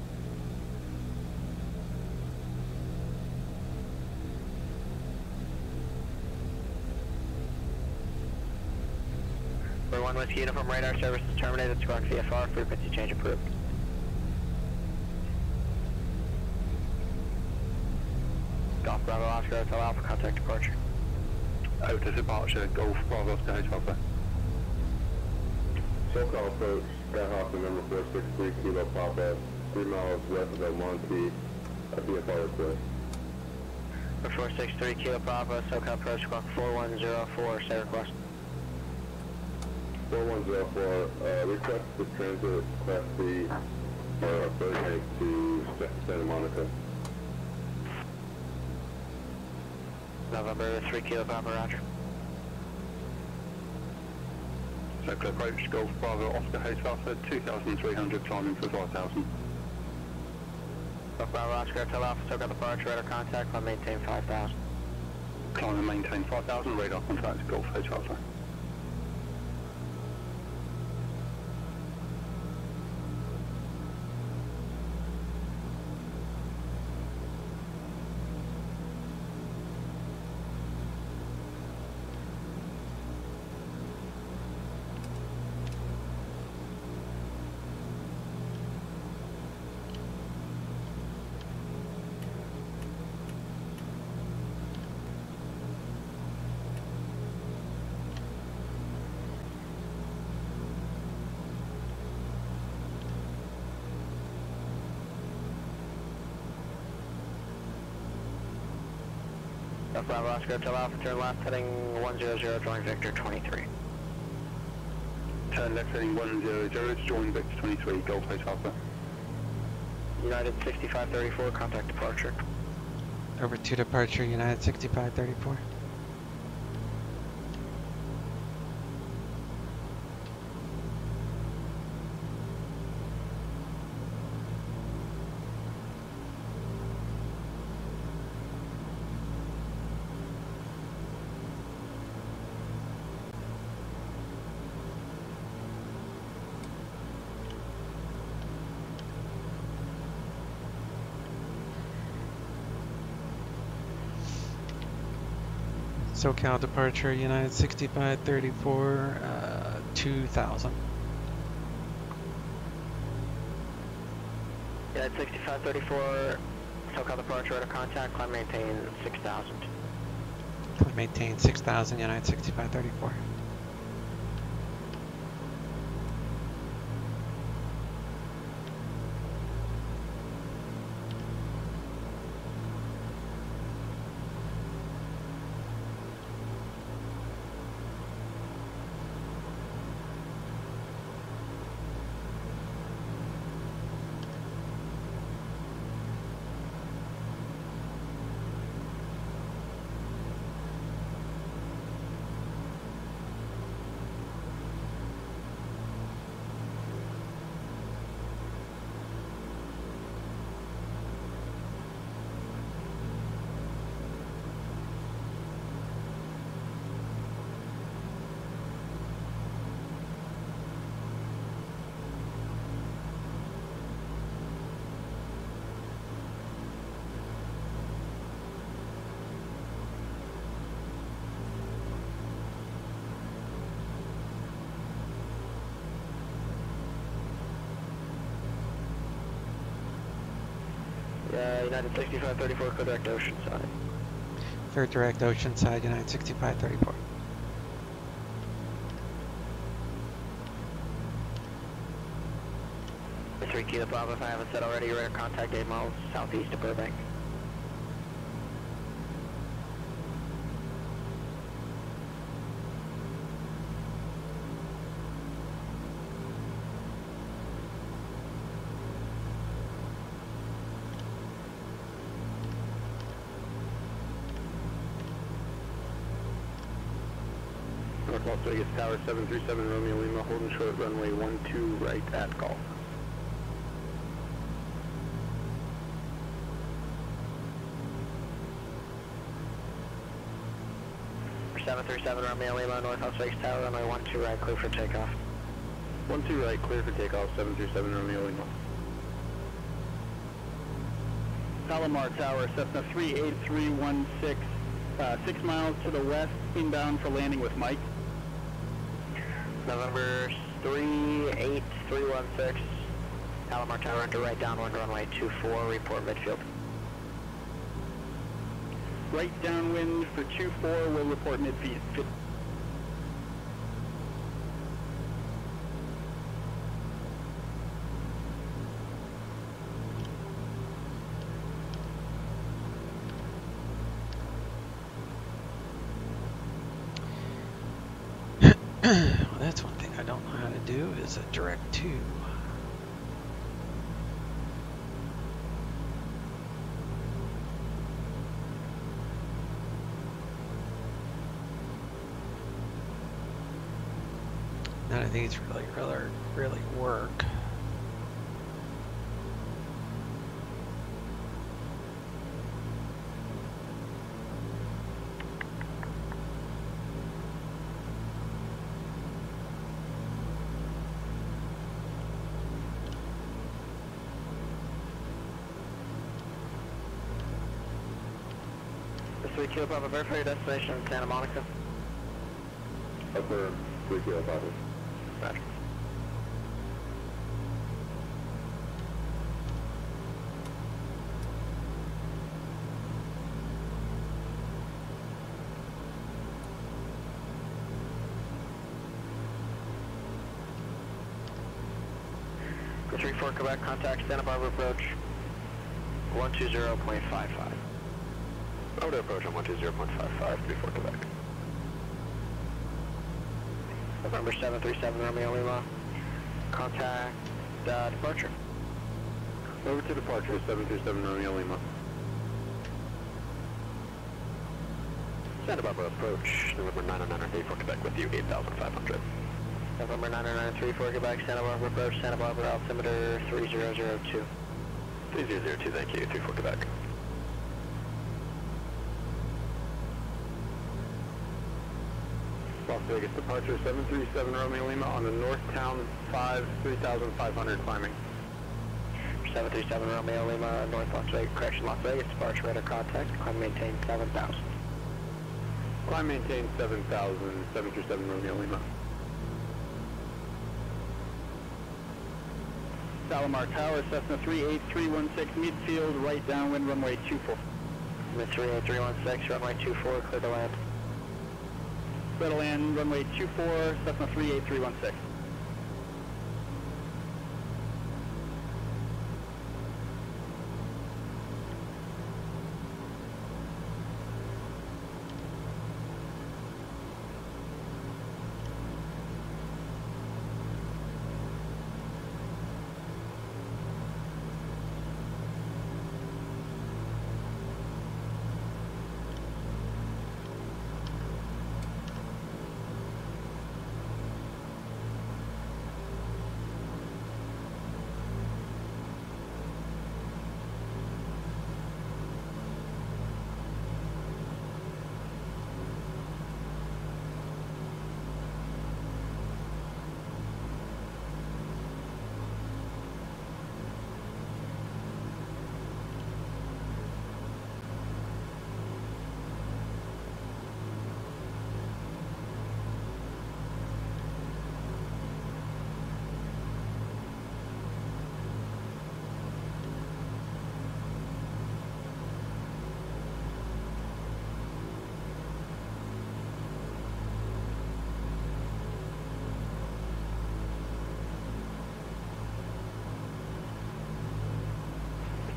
For 1 Whiskey Uniform, radar service is terminated. Squawk VFR. Frequency change approved. Golf Bravo Oscar Hotel Alpha, contact departure. Out to departure, Golf Bravo Oscar Hotel Alpha. SoCal approach, Skyhawk number 463 Kilo Papa, 3 miles west of El Monte, a VFR request. 463 Kilo Bravo, SoCal approach, squawk 4104, say request. 4104, uh, request to transit Class C or a Burbank to Santa Monica. November 3 Kilo Papa, roger. Circle approach, Golf Bravo Oscar Hotel Alpha, 2,300 climbing for 5,000. Golf Bravo Oscar Hotel Alpha, SoCal departure, radar contact, climb maintain 5000. Climb and maintain 5,000, radar contact, Golf Hotel Alpha. Golf Bravo Oscar Hotel Alpha, turn left, heading 100, join Victor 23. Turn left heading 100 to join Victor 23, Golf Hotel Alpha. United 6534, contact departure. Over to departure, United 6534. SoCal departure, United 65 34, uh, 2000. United 65 34, SoCal departure, out of contact, climb maintain 6000. Climb maintain 6000, United 65 34. 6534, clear direct ocean side. Clear direct Oceanside, United 6534. Three Kilo Bravo, if I haven't said already, radar contact 8 miles southeast of Burbank. North Las Vegas Tower 737 Romeo Lima, holding short runway 12 right at golf. 737 Romeo Lima, North Las Vegas Tower, runway 12 right, clear for takeoff. One two right, clear for takeoff, 737 Romeo Lima. Palomar Tower, Cessna 38316, uh, 6 miles to the west, inbound for landing with Mike. November 38316, Palomar Tower, enter right downwind, runway 24, report midfield. Right downwind for 24, will report midfield. well, that's one thing I don't know how to do is a direct to. None of these really, really, really work. The 3 Kilo Bravo, verify your destination in Santa Monica. Upper 3 Kilo Bravo. Roger. 3-4 Quebec, contact Santa Barbara approach 120.55. Over to approach on 120.55, 34 Quebec. November 737 Romeo Lima, contact uh, departure. Over to departure, 737 Romeo Lima. Santa Barbara approach, November 90934 Quebec with you, 8,500. November 90934 Quebec, Santa Barbara approach, Santa Barbara altimeter 3002. 3002, thank you, 34 Quebec. Las Vegas departure, 737 Romeo Lima on the North Town 5, 3,500 climbing. 737 Romeo Lima, North Las Vegas, correction Las Vegas, departure radar contact, climb maintain 7000. Climb maintain 7,000, 737 Romeo Lima. Palomar Tower, Cessna 38316, midfield, right downwind, runway 24. Mid 38316, runway 24, clear to land. To land, runway 24, Cessna 38316.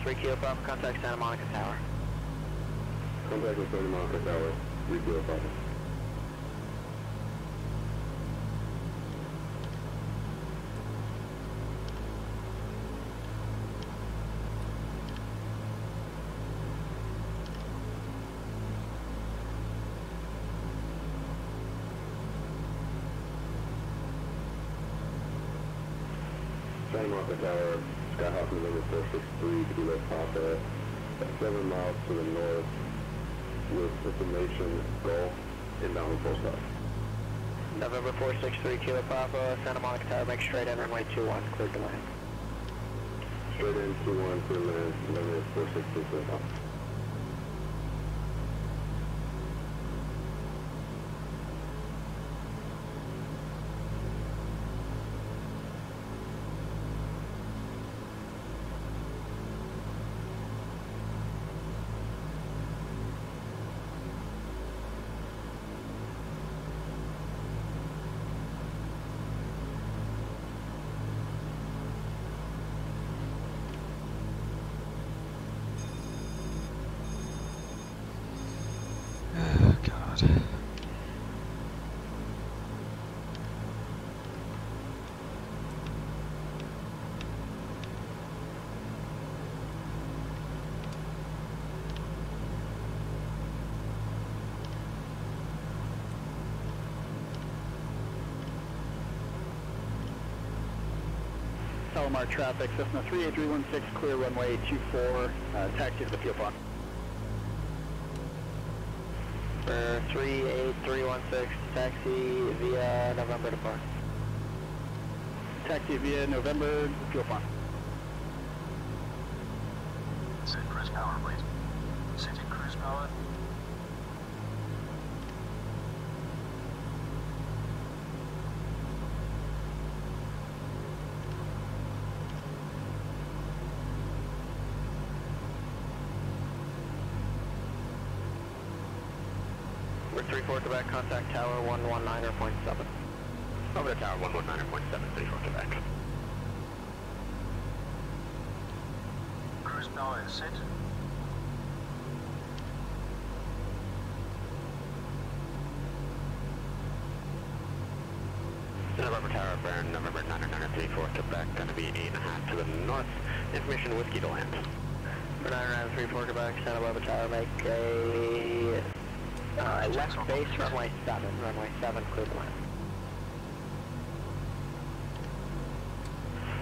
3 Kilo contact Santa Monica Tower. Contact with Santa Monica Tower, 3 Kilo Papa. Santa Monica Tower, 463, Kilo Papa, at 7 miles to the north with Information Gulf, inbound full stop. November 463 Kilo Papa, Santa Monica Tower, make straight in runway 21, cleared to land. Straight in, 2-1, clear land, November 463 Kilo Papa. Palomar traffic, Cessna 38316, clear runway 24, uh, taxi to the fuel pond. For 38316, taxi via November depart. Taxi via November, fuel pond. Set cruise power, please. Setting cruise power. We're 34 Quebec, contact Tower 119.7. Over to Tower 119.7, 34 Quebec. Cruise power is set. November Tower, Baron, November 9934 Quebec, gonna be 8.5 to the north. Information Whiskey to land. For 9934 Quebec, Santa Barbara Tower, make a uh, left base runway 7, runway 7, clear to land.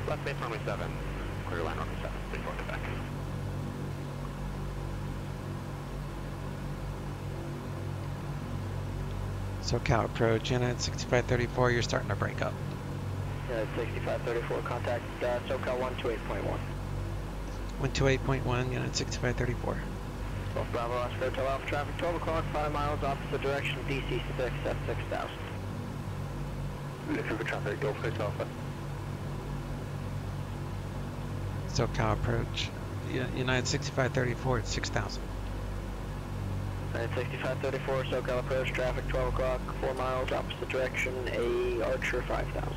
Left base runway 7, clear land runway 7, 34 Quebec. SoCal approach, Unit 6534, you're starting to break up. Unit 6534, contact uh, SoCal 128.1. 128.1, Unit 6534. Golf Bravo, Oscar Hotel Alpha traffic, 12 o'clock, 5 miles, opposite direction, DC 6 at 6000. Looking for traffic, Golf Hotel Alpha. SoCal approach, United 6534 at 6,000. United 6534, SoCal approach, traffic 12 o'clock, 4 miles, opposite direction, A Archer 5000.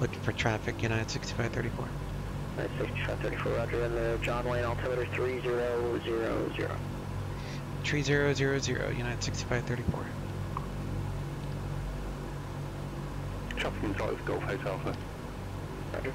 Looking for traffic, United 6534. Unit 6534, roger, in the John Wayne altimeter 3000. 3000, United 6534. Traffic inside of Golf Hotel Alpha. Roger.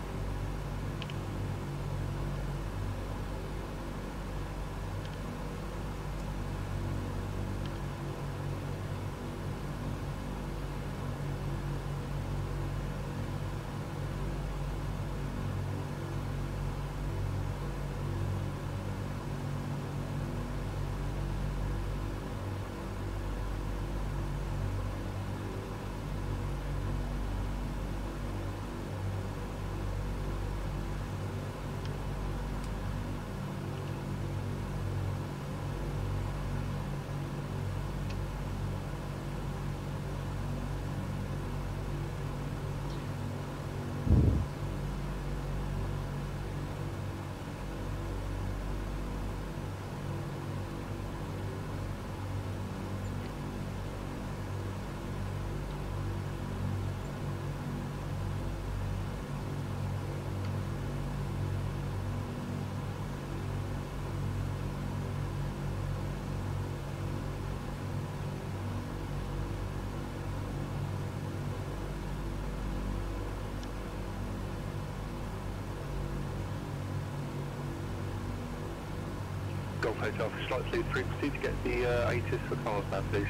Hotel for speed frequency to get the uh, ATIS for cars there, please.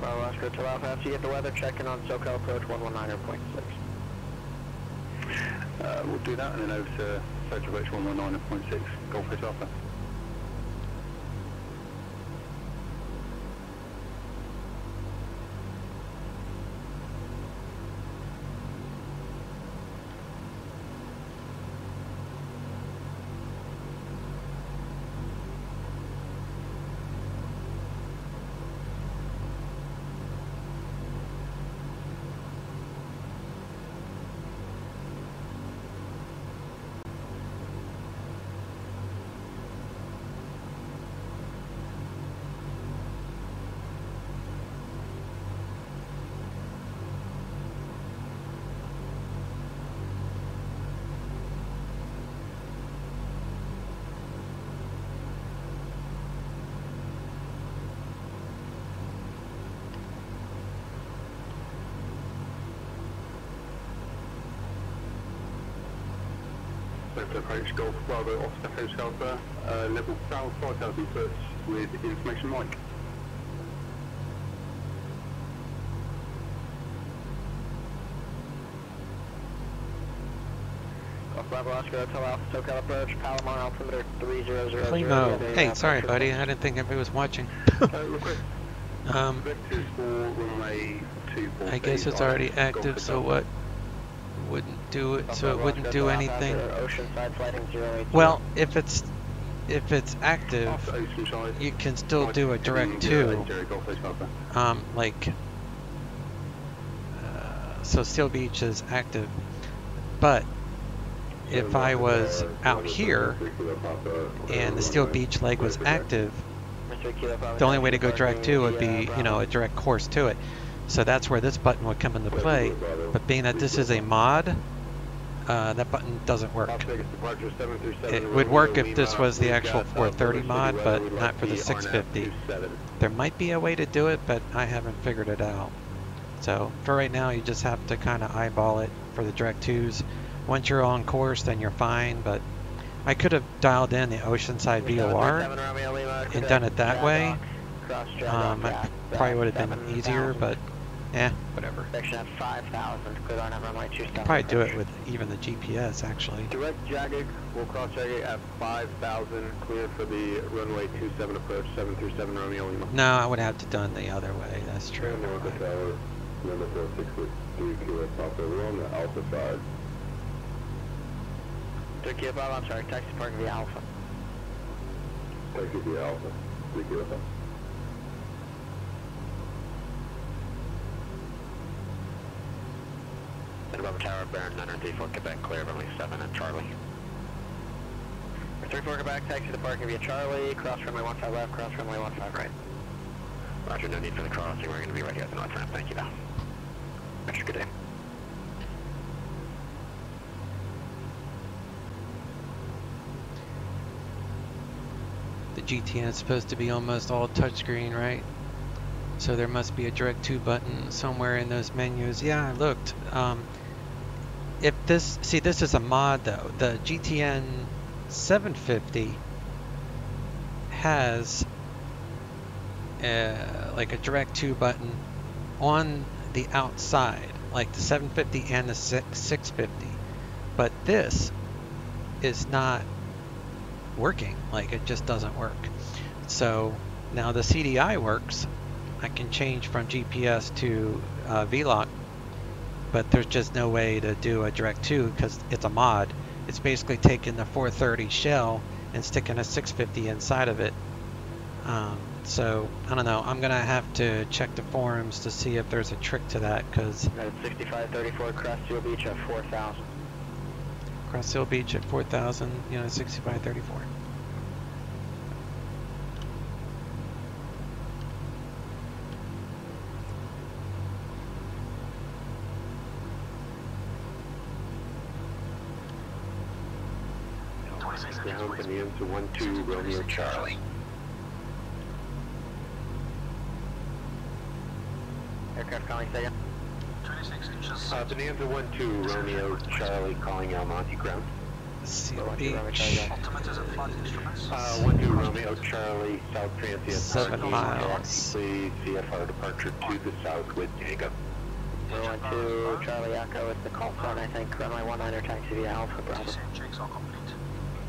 Bravo Oscar to Alpha. After you get the weather, check in on SoCal approach 119.6. Uh, we'll do that and then over to Approach 119.6, Golf Hotel Alpha. Local approach Golf Bravo Oscar Hotel Alpha, uh, level 5,000 foot with information mic. Golf Bravo Oscar Hotel Alpha, SoCal approach, Palomar altimeter 3000. Primo. Hey, sorry, buddy. I didn't think anybody was watching. um, Vectors for runway 24. I guess it's already active, so what? Do it, so it wouldn't do anything. Oceanside flighting 082. Well, if it's if it's active, you can still do a direct two. Um, like, uh, so Seal Beach is active, but if I was out here and the Seal Beach leg was active, the only way to go direct to would be, you know, a direct course to it. So that's where this button would come into play. But being that this is a mod, uh, that button doesn't work. It would work if this was the actual 430 mod, but not for the 650. There might be a way to do it, but I haven't figured it out. So for right now, you just have to kind of eyeball it for the direct twos. Once you're on course, then you're fine, but I could have dialed in the Oceanside VOR and done it that way. Um, it probably would have been easier, but eh, whatever. Section at 5,000, clear on runway 27. Probably do it with even the GPS, actually. Direct Jagged, we'll cross Jagged at 5,000, clear for the runway 27 approach, 737 Romeo Lima. No, I would have to done the other way, that's true. North Tower, number 463 QS Alpha, we're on the Alpha side. Turkey above, I'm sorry, taxi park the Alpha. Taxi via Alpha, 3 QS Alpha. Bravo Tower, Baron 934, Quebec, clear runway 7 and Charlie. 34 Quebec, taxi to the parking via Charlie, cross runway 15 left, cross runway 15 right. Roger, no need for the crossing, we're going to be right here at the north ramp, thank you now. Extra good day. The GTN is supposed to be almost all touchscreen, right? So there must be a direct to button somewhere in those menus. Yeah, I looked. Um, if this, see, this is a mod though. The GTN 750 has uh, like a direct to button on the outside, like the 750 and the 650. But this is not working. Like it just doesn't work. So now the CDI works. I can change from GPS to uh, VLOC, but there's just no way to do a direct to because it's a mod. It's basically taking the 430 shell and sticking a 650 inside of it. Um, so I don't know. I'm gonna have to check the forums to see if there's a trick to that because 6534 Cross Seal Beach at 4000. Cross Seal Beach at 4,000, you know, 6534. Down Bonanza 12 Romeo Charlie. Aircraft calling second. Uh, Bonanza 12 Romeo Charlie calling El Monte ground. Seal One two Romeo Beach. Charlie Echo. Altimeters and flight instruments. Uh, 1 2 Romeo Charlie, South Transient. Seven Taxi, miles. Please, CFR departure to the south with Jacob. One two Charlie Echo is the call sign, I think. Runway 19er taxi via Alpha Bravo.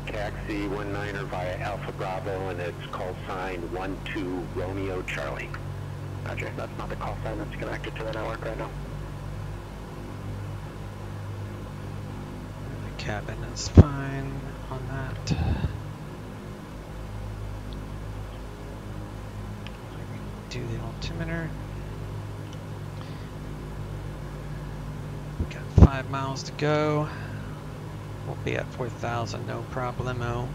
Taxi 19er via Alpha Bravo, and it's call sign 1 2 Romeo Charlie. Roger, that's not the call sign that's connected to the network right now. The cabin is fine on that. Do the altimeter. We Got five miles to go. We'll be at 4,000, no problemo.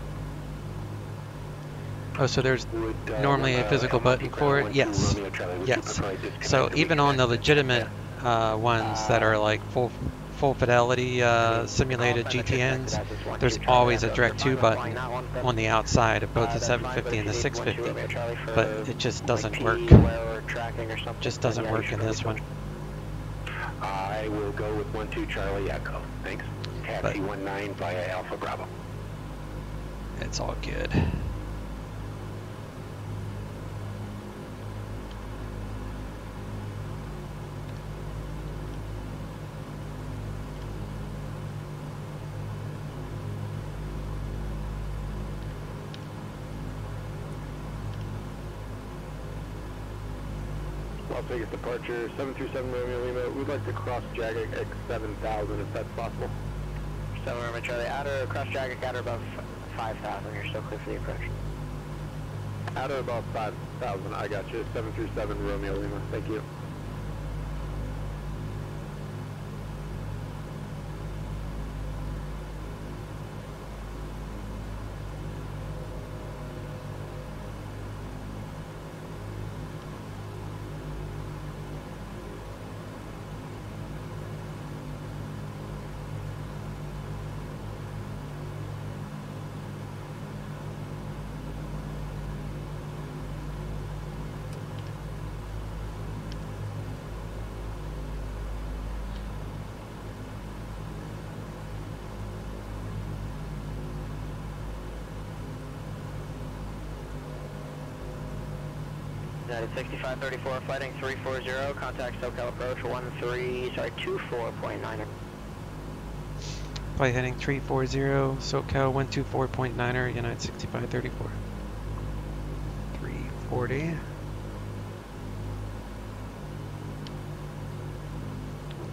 Oh, so there's uh, normally a uh, physical button for it? Yes. Romeo Charlie, would you Yes. prefer I disconnect So even on the legitimate uh, ones that are like full full fidelity uh, simulated GTNs, there's always a direct to button on the outside of both the 750 and the 650, but it just doesn't work. Just doesn't work in this one. I will go with 1 2 Charlie Echo. Thanks. Taxi But- 19 via Alpha Bravo. It's all good. Las Vegas departure, 737 Romeo Lima. We'd like to cross Jagged X7000 if that's possible. So Romeo Charlie outer, cross jacket outer above 5,000. You're still clear for the approach. Out of about 5,000, I got you. 737 Romeo Lima. Thank you. United 6534, flighting 340, contact SoCal approach 13, sorry, 24.9. Flight heading 340, SoCal 124.9er, United 6534. 340.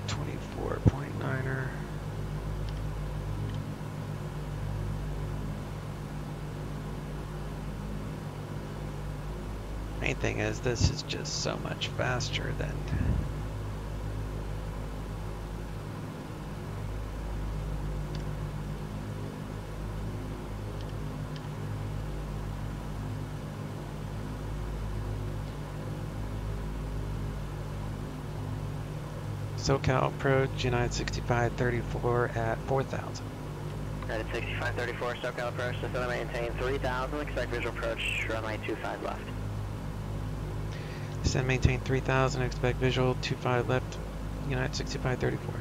Twenty-four point niner. Main thing is this is just so much faster than SoCal approach United 6534 at 4000. United 6534, SoCal approach, and maintain 3000, expect visual approach, runway 25 left. Descend maintain 3000, expect visual 25 left, United 6534.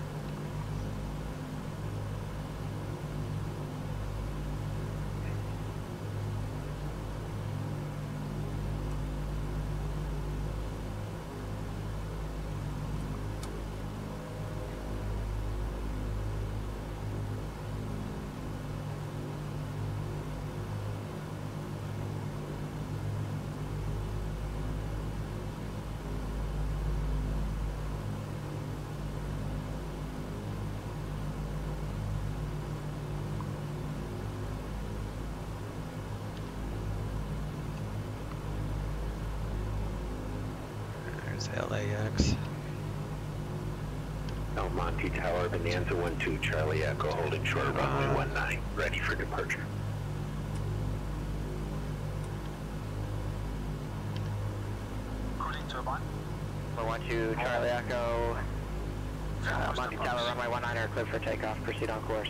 There's LAX. El Monte Tower, Bonanza 1 2 Charlie Echo, holding short of runway 19, ready for departure. Cooling turbine. Number 12, Charlie Echo, uh, Monte Tower, runway 19er, clear for takeoff, proceed on course.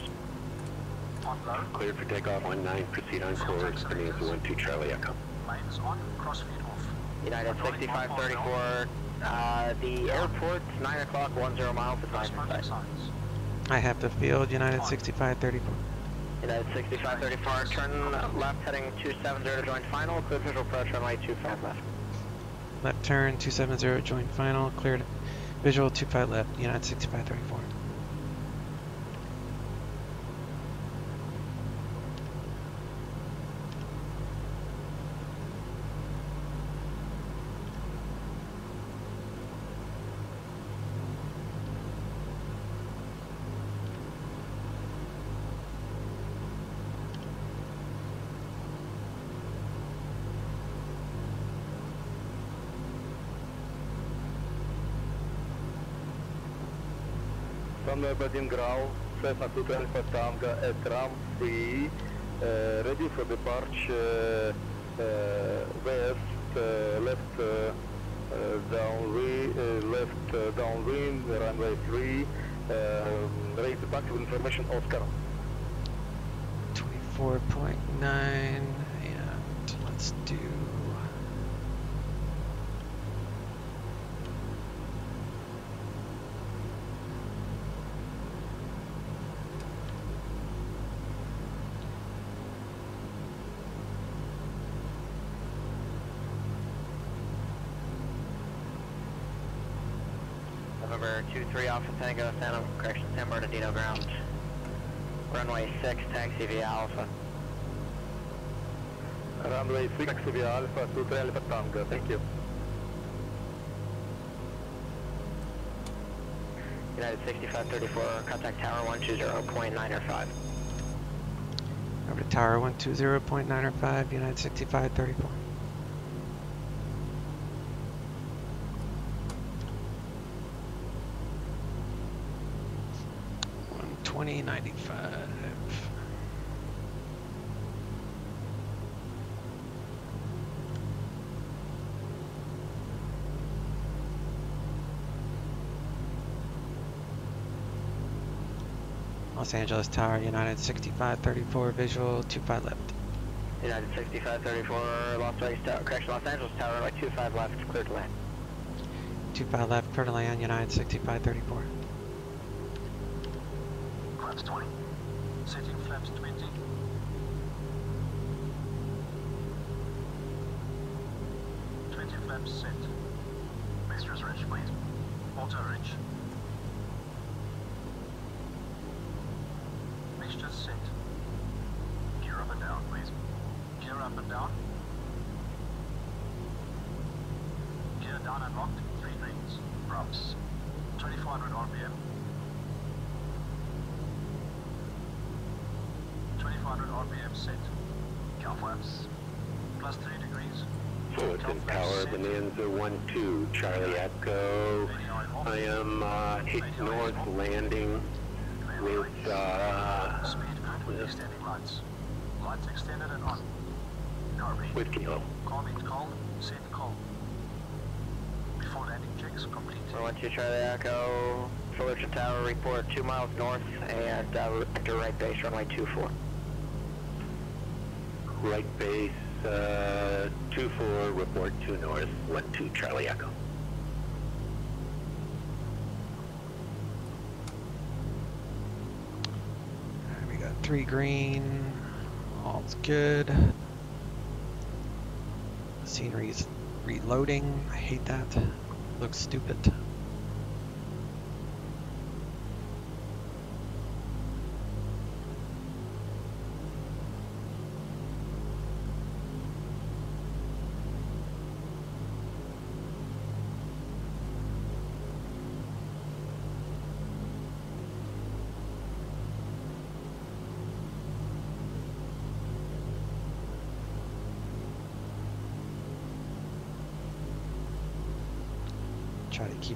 On. Cleared for takeoff 19, proceed on course, Bonanza 1 2 Charlie Echo. Mains on. Crossfeed off. United 6534, uh, the airport, 9 o'clock, 10 miles, advise Smoking inside. I have the field United 6534. United 6534, turn left heading 270 to join final, clear visual approach runway 25 left. Left turn, 270, join final, cleared. Visual 25 left, United 6534. Grau, Cessna 212 Tango at ramp free, uh, ready for departure uh, west, uh, left uh, downwind, left downwind, runway 3, um, raise departure information Oscar. 24.9 and let's do November 23 Alpha Tango, Santa, correction, San Bernardino ground. Runway 6, Alpha. Runway 6 via Alpha 23 Alpha Tango, thank you. United 6534, contact tower 120.905. over to tower 120.905, United 6534. One twenty ninety five. Los Angeles Tower, United 6534, visual 25 left. United 6534, Las Vegas Tower, correction, Los Angeles Tower, runway 25 left, clear to land. 25 left, clear to land, United 6534. Flaps 20. Setting flaps 20. Twenty flaps set. One two, Charlie Echo. I am uh, at North Landing with uh, extended lights. Lights extended and on. Norway. With Kilo. Call. in calm, send call. Before landing checks complete. Well, once you Charlie Echo, Solution Tower report two miles north and uh, enter right base runway two four. Right base uh, 2-4, report 2 north, 1-2, Charlie Echo. We got three green. All's good. Scenery's reloading. I hate that. Looks stupid.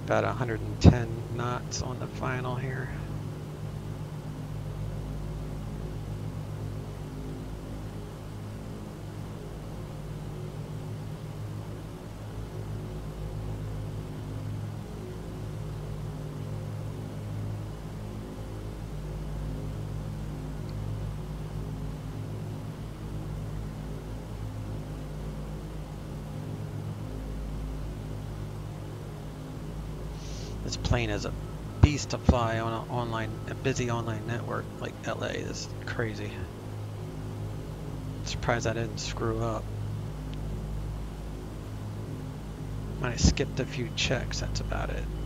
At 110 knots on the final here. Plane is a beast to fly on an online, a busy online network like LA is crazy. Surprised I didn't screw up. Have skipped a few checks, that's about it.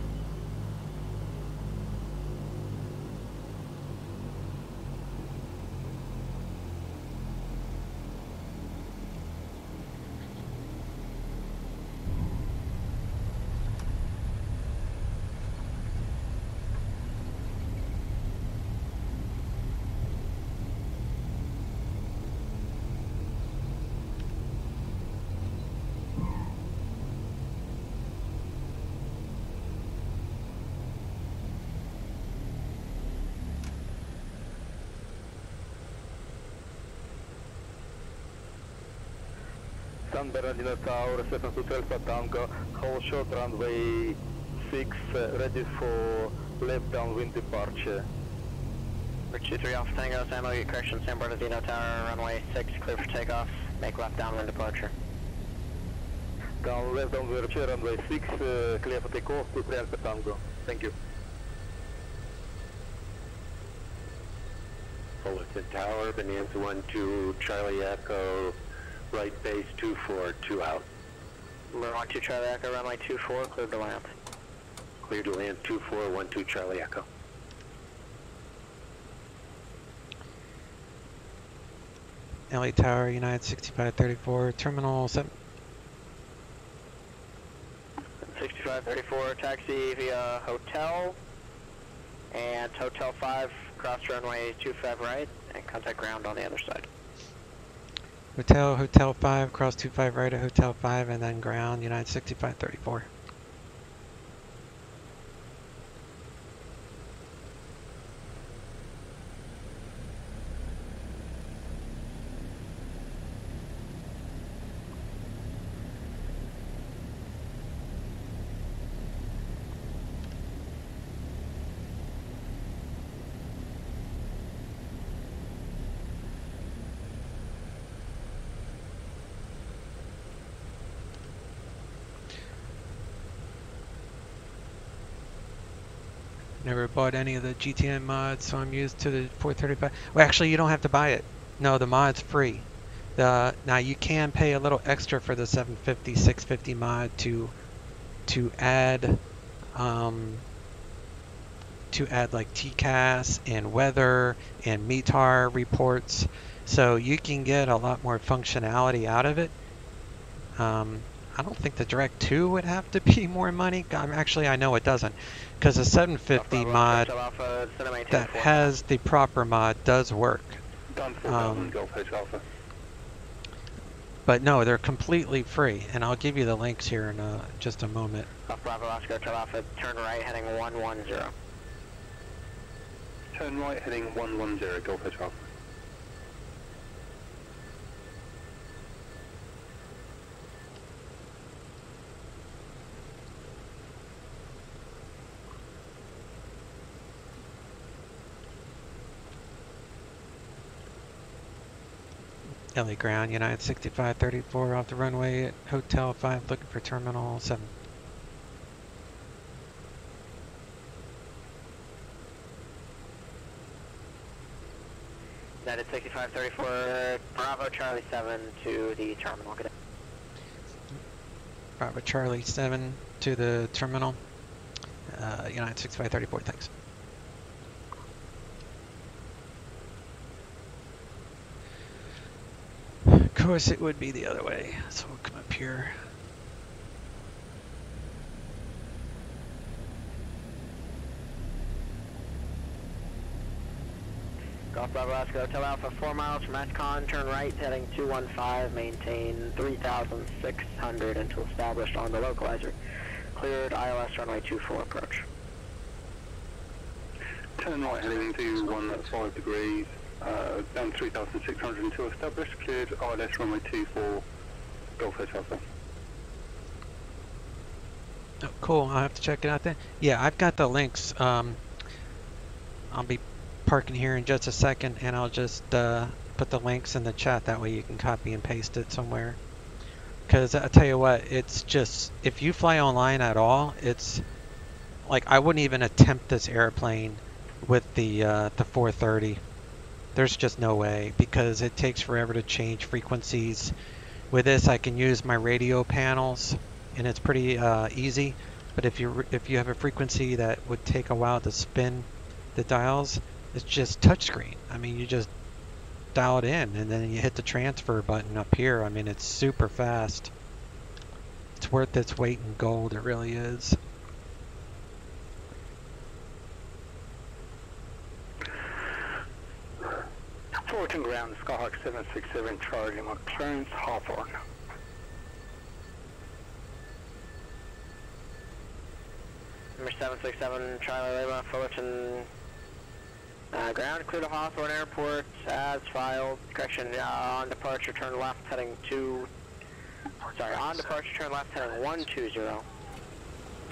San Bernardino Tower, 72 Alpha Tango, hold short runway 6, uh, ready for left downwind departure. Bridge 23 Alpha Tango, San Diego, correction, San Bernardino Tower, runway 6, clear for takeoff, make left downwind departure. Down left downwind departure, runway 6, uh, clear for takeoff, 23 Alpha Tango. Thank you. Fullerton Tower, Bonanza 1-2, Charlie Echo, right base 2-4, 2 out. Runway 2 Charlie Echo, runway 24, cleared to land. Clear to land 2-4, 1-2 Charlie Echo. LA Tower, United 6534, Terminal 7. 6534, taxi via hotel, and hotel 5, cross runway 25 right, and contact ground on the other side. Hotel, Hotel 5, cross 25 right at Hotel 5, and then ground, United 6534. Bought any of the GTN mods, so I'm used to the 435. Well, actually, you don't have to buy it. No, the mod's free. The now you can pay a little extra for the 750, 650 mod to to add um, to add like TCAS and weather and METAR reports. So you can get a lot more functionality out of it. Um, I don't think the Direct 2 would have to be more money. Um, Actually, I know it doesn't. Because the 750 mod that has the proper mod does work. Um, but no, they're completely free. And I'll give you the links here in uh, just a moment. Off Bravo Oscar, tail Alpha, turn right heading 110. Turn right heading 110, Golf Edge Alpha. LA ground, United 6534 off the runway at Hotel 5 looking for Terminal 7. United 6534, Bravo Charlie 7 to the terminal. Good. Bravo Charlie 7 to the terminal. Uh, United 6534, thanks. Course it would be the other way, so we'll come up here. Golf Bravo Oscar, Hotel Alpha, 4 miles from Atcon, turn right, heading 215, maintain 3,600 until established on the localizer. Cleared ILS runway 24 approach. Turn right heading to 15 degrees, uh, down 3,600 until established, cleared ILS runway 24, Golf Edge Alpha. Oh, cool, I'll have to check it out then. Yeah, I've got the links. Um, I'll be parking here in just a second and I'll just uh, put the links in the chat that way you can copy and paste it somewhere because I tell you what it's just if you fly online at all it's like I wouldn't even attempt this airplane with the uh, the 430. There's just no way because it takes forever to change frequencies. With this, I can use my radio panels, and it's pretty uh, easy. But if you if you have a frequency that would take a while to spin the dials, it's just touchscreen. I mean, you just dial it in, and then you hit the transfer button up here. I mean, it's super fast. It's worth its weight in gold. It really is. Fullerton ground, Skyhawk 767 charging on Clarence Hawthorne. Number 767, Charlie Lima, Fullerton uh, ground, clear to Hawthorne Airport, as filed. Correction, uh, on departure, turn left, heading 2... Sorry, on departure, turn left, heading 120.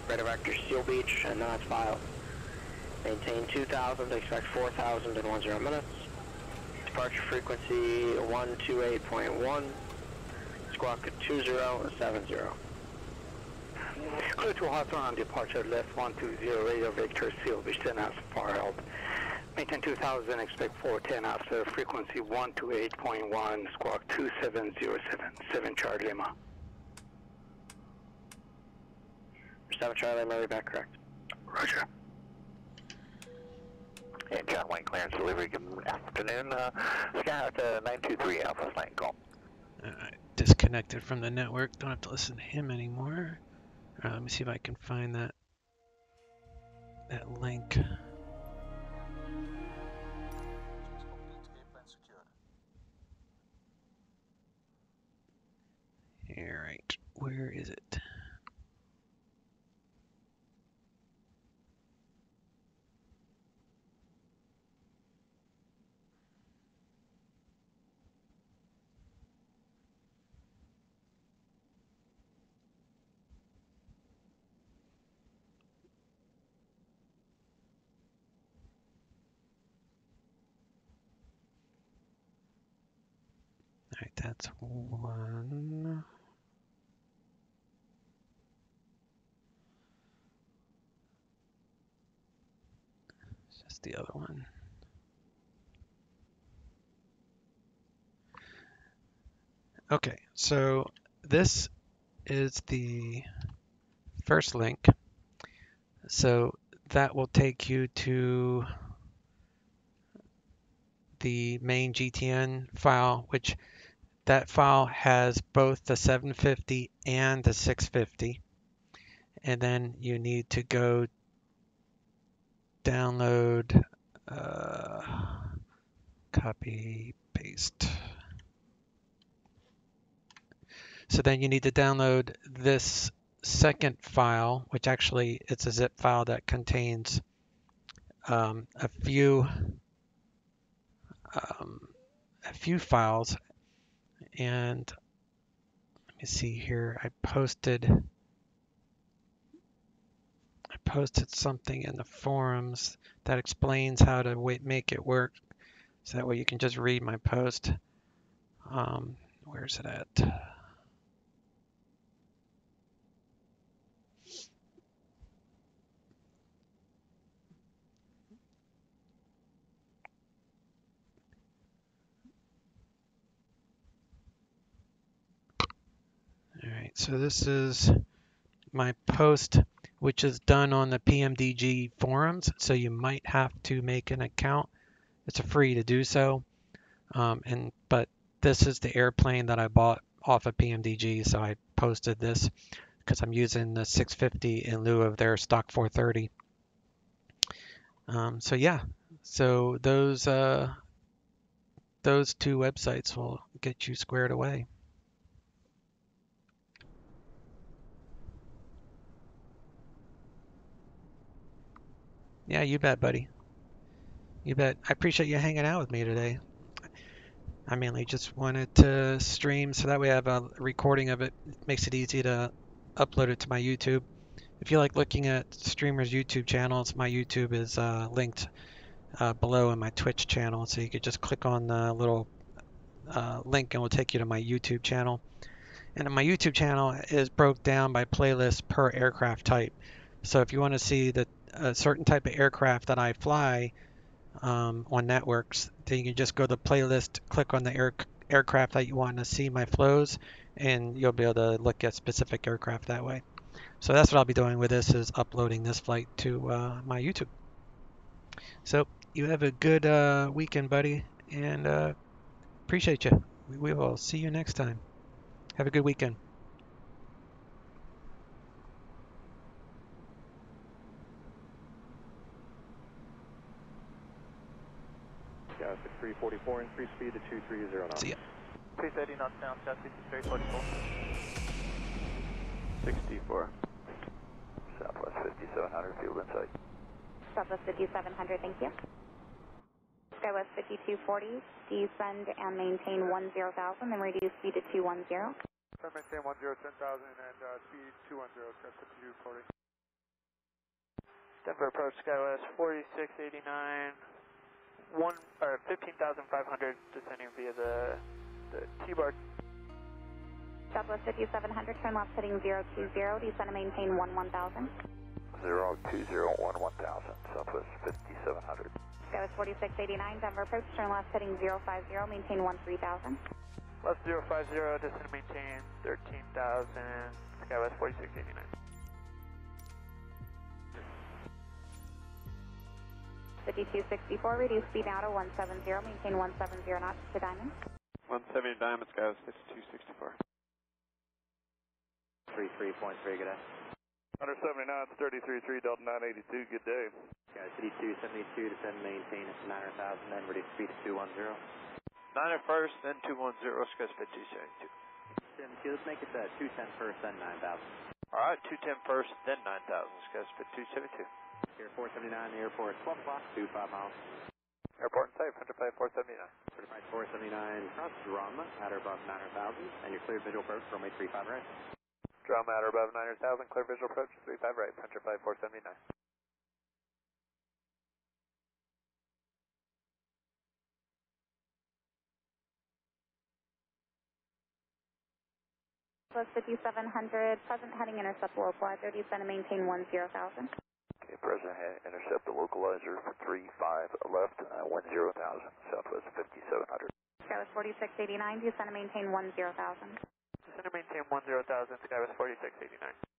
Radar vector, Seal Beach, and that's filed. Maintain 2,000, expect 4,000 in 10 minutes. Departure frequency 128.1, squawk 2070. Clear to Hawthorne on departure left 120, radar vector, Seal Beach, 10 as filed. Maintain 2000, expect 410 after frequency 128.1, squawk 2707, 7 Charlie Lima. 7 Charlie Lima, back correct. Roger. And John Wayne clearance delivery, good afternoon. Uh, uh, 923 Alpha flight call. Disconnected from the network. Don't have to listen to him anymore. Alright, let me see if I can find that that link. Alright, where is it? Alright, that's one. It's just the other one. Okay, so this is the first link. So that will take you to the main GTN file, which that file has both the 750 and the 650. And then you need to go download, uh, copy, paste. So then you need to download this second file, which actually it's a zip file that contains um, a few um, a few files and let me see here. I posted I posted something in the forums that explains how to wait, make it work. So that way you can just read my post. Um, where's it at so this is my post, which is done on the PMDG forums. So you might have to make an account. It's free to do so. Um, and but this is the airplane that I bought off of PMDG, so I posted this because I'm using the 650 in lieu of their stock 430. Um, so yeah, so those uh, those two websites will get you squared away. Yeah, you bet, buddy. You bet. I appreciate you hanging out with me today. I mainly just wanted to stream so that way I have a recording of it. It makes it easy to upload it to my YouTube. If you like looking at streamers' YouTube channels, my YouTube is uh, linked uh, below in my Twitch channel. So you could just click on the little uh, link and it will take you to my YouTube channel. And my YouTube channel is broke down by playlist per aircraft type. So if you want to see the a certain type of aircraft that I fly um, on networks, then you can just go to the playlist, click on the air, aircraft that you want to see my flows, and you'll be able to look at specific aircraft that way. So that's what I'll be doing with this is uploading this flight to uh, my YouTube. So you have a good uh, weekend, buddy, and uh, appreciate you. We will see you next time. Have a good weekend. Sky 6344, increase speed to 230 knots. See ya. 330 knots down, Sky 6344. 64. Southwest 5700, field insight. Southwest 5700, thank you. Skywest 5240, descend and maintain 10,000, then reduce speed to 210. Sun maintain 10, 10,000 and uh, speed 210, Sky 5240. Denver approach Skywest 4689, one or 15,500 descending via the the T-bar. Southwest 5700, turn left heading 020, descend and maintain 1 1000. 0201 1000, Southwest 5700. Skywest 4689, Denver approach, turn left heading 050, maintain 1 3000. Left 050, descend and maintain 13,000, Skywest 4689. Fifty-two sixty-four, reduce speed now to one seven zero, maintain one seven zero knots to Diamond. 170 Diamond, Sky 5264. 33.3, good day. 170 knots, 33.3, Delta 982, good day. Sky City 272, descend and maintain 900,000, then reduce speed to 210. 9 at first, then 210, Sky 5272. 72, let's make it uh, 210 first, then 9,000. Alright, 210 first, then 9,000, Sky 5272. Here, 479, the airport, 12 o'clock, 25 miles. Airport and safe, 105 479. Certified 479, cross drum at or above 900,000, and your clear visual approach runway 35 right. Drum at or above 900,000, clear visual approach, 35 right, 105 479. Plus 5700, present heading intercept localizer, descend and maintain 10,000. Okay, President, ha- intercept the localizer for 35 left, uh, 10,000, Southwest 5700. Skywest 4689, descend and maintain 10,000. Descend and maintain 10,000, Skywest 4689.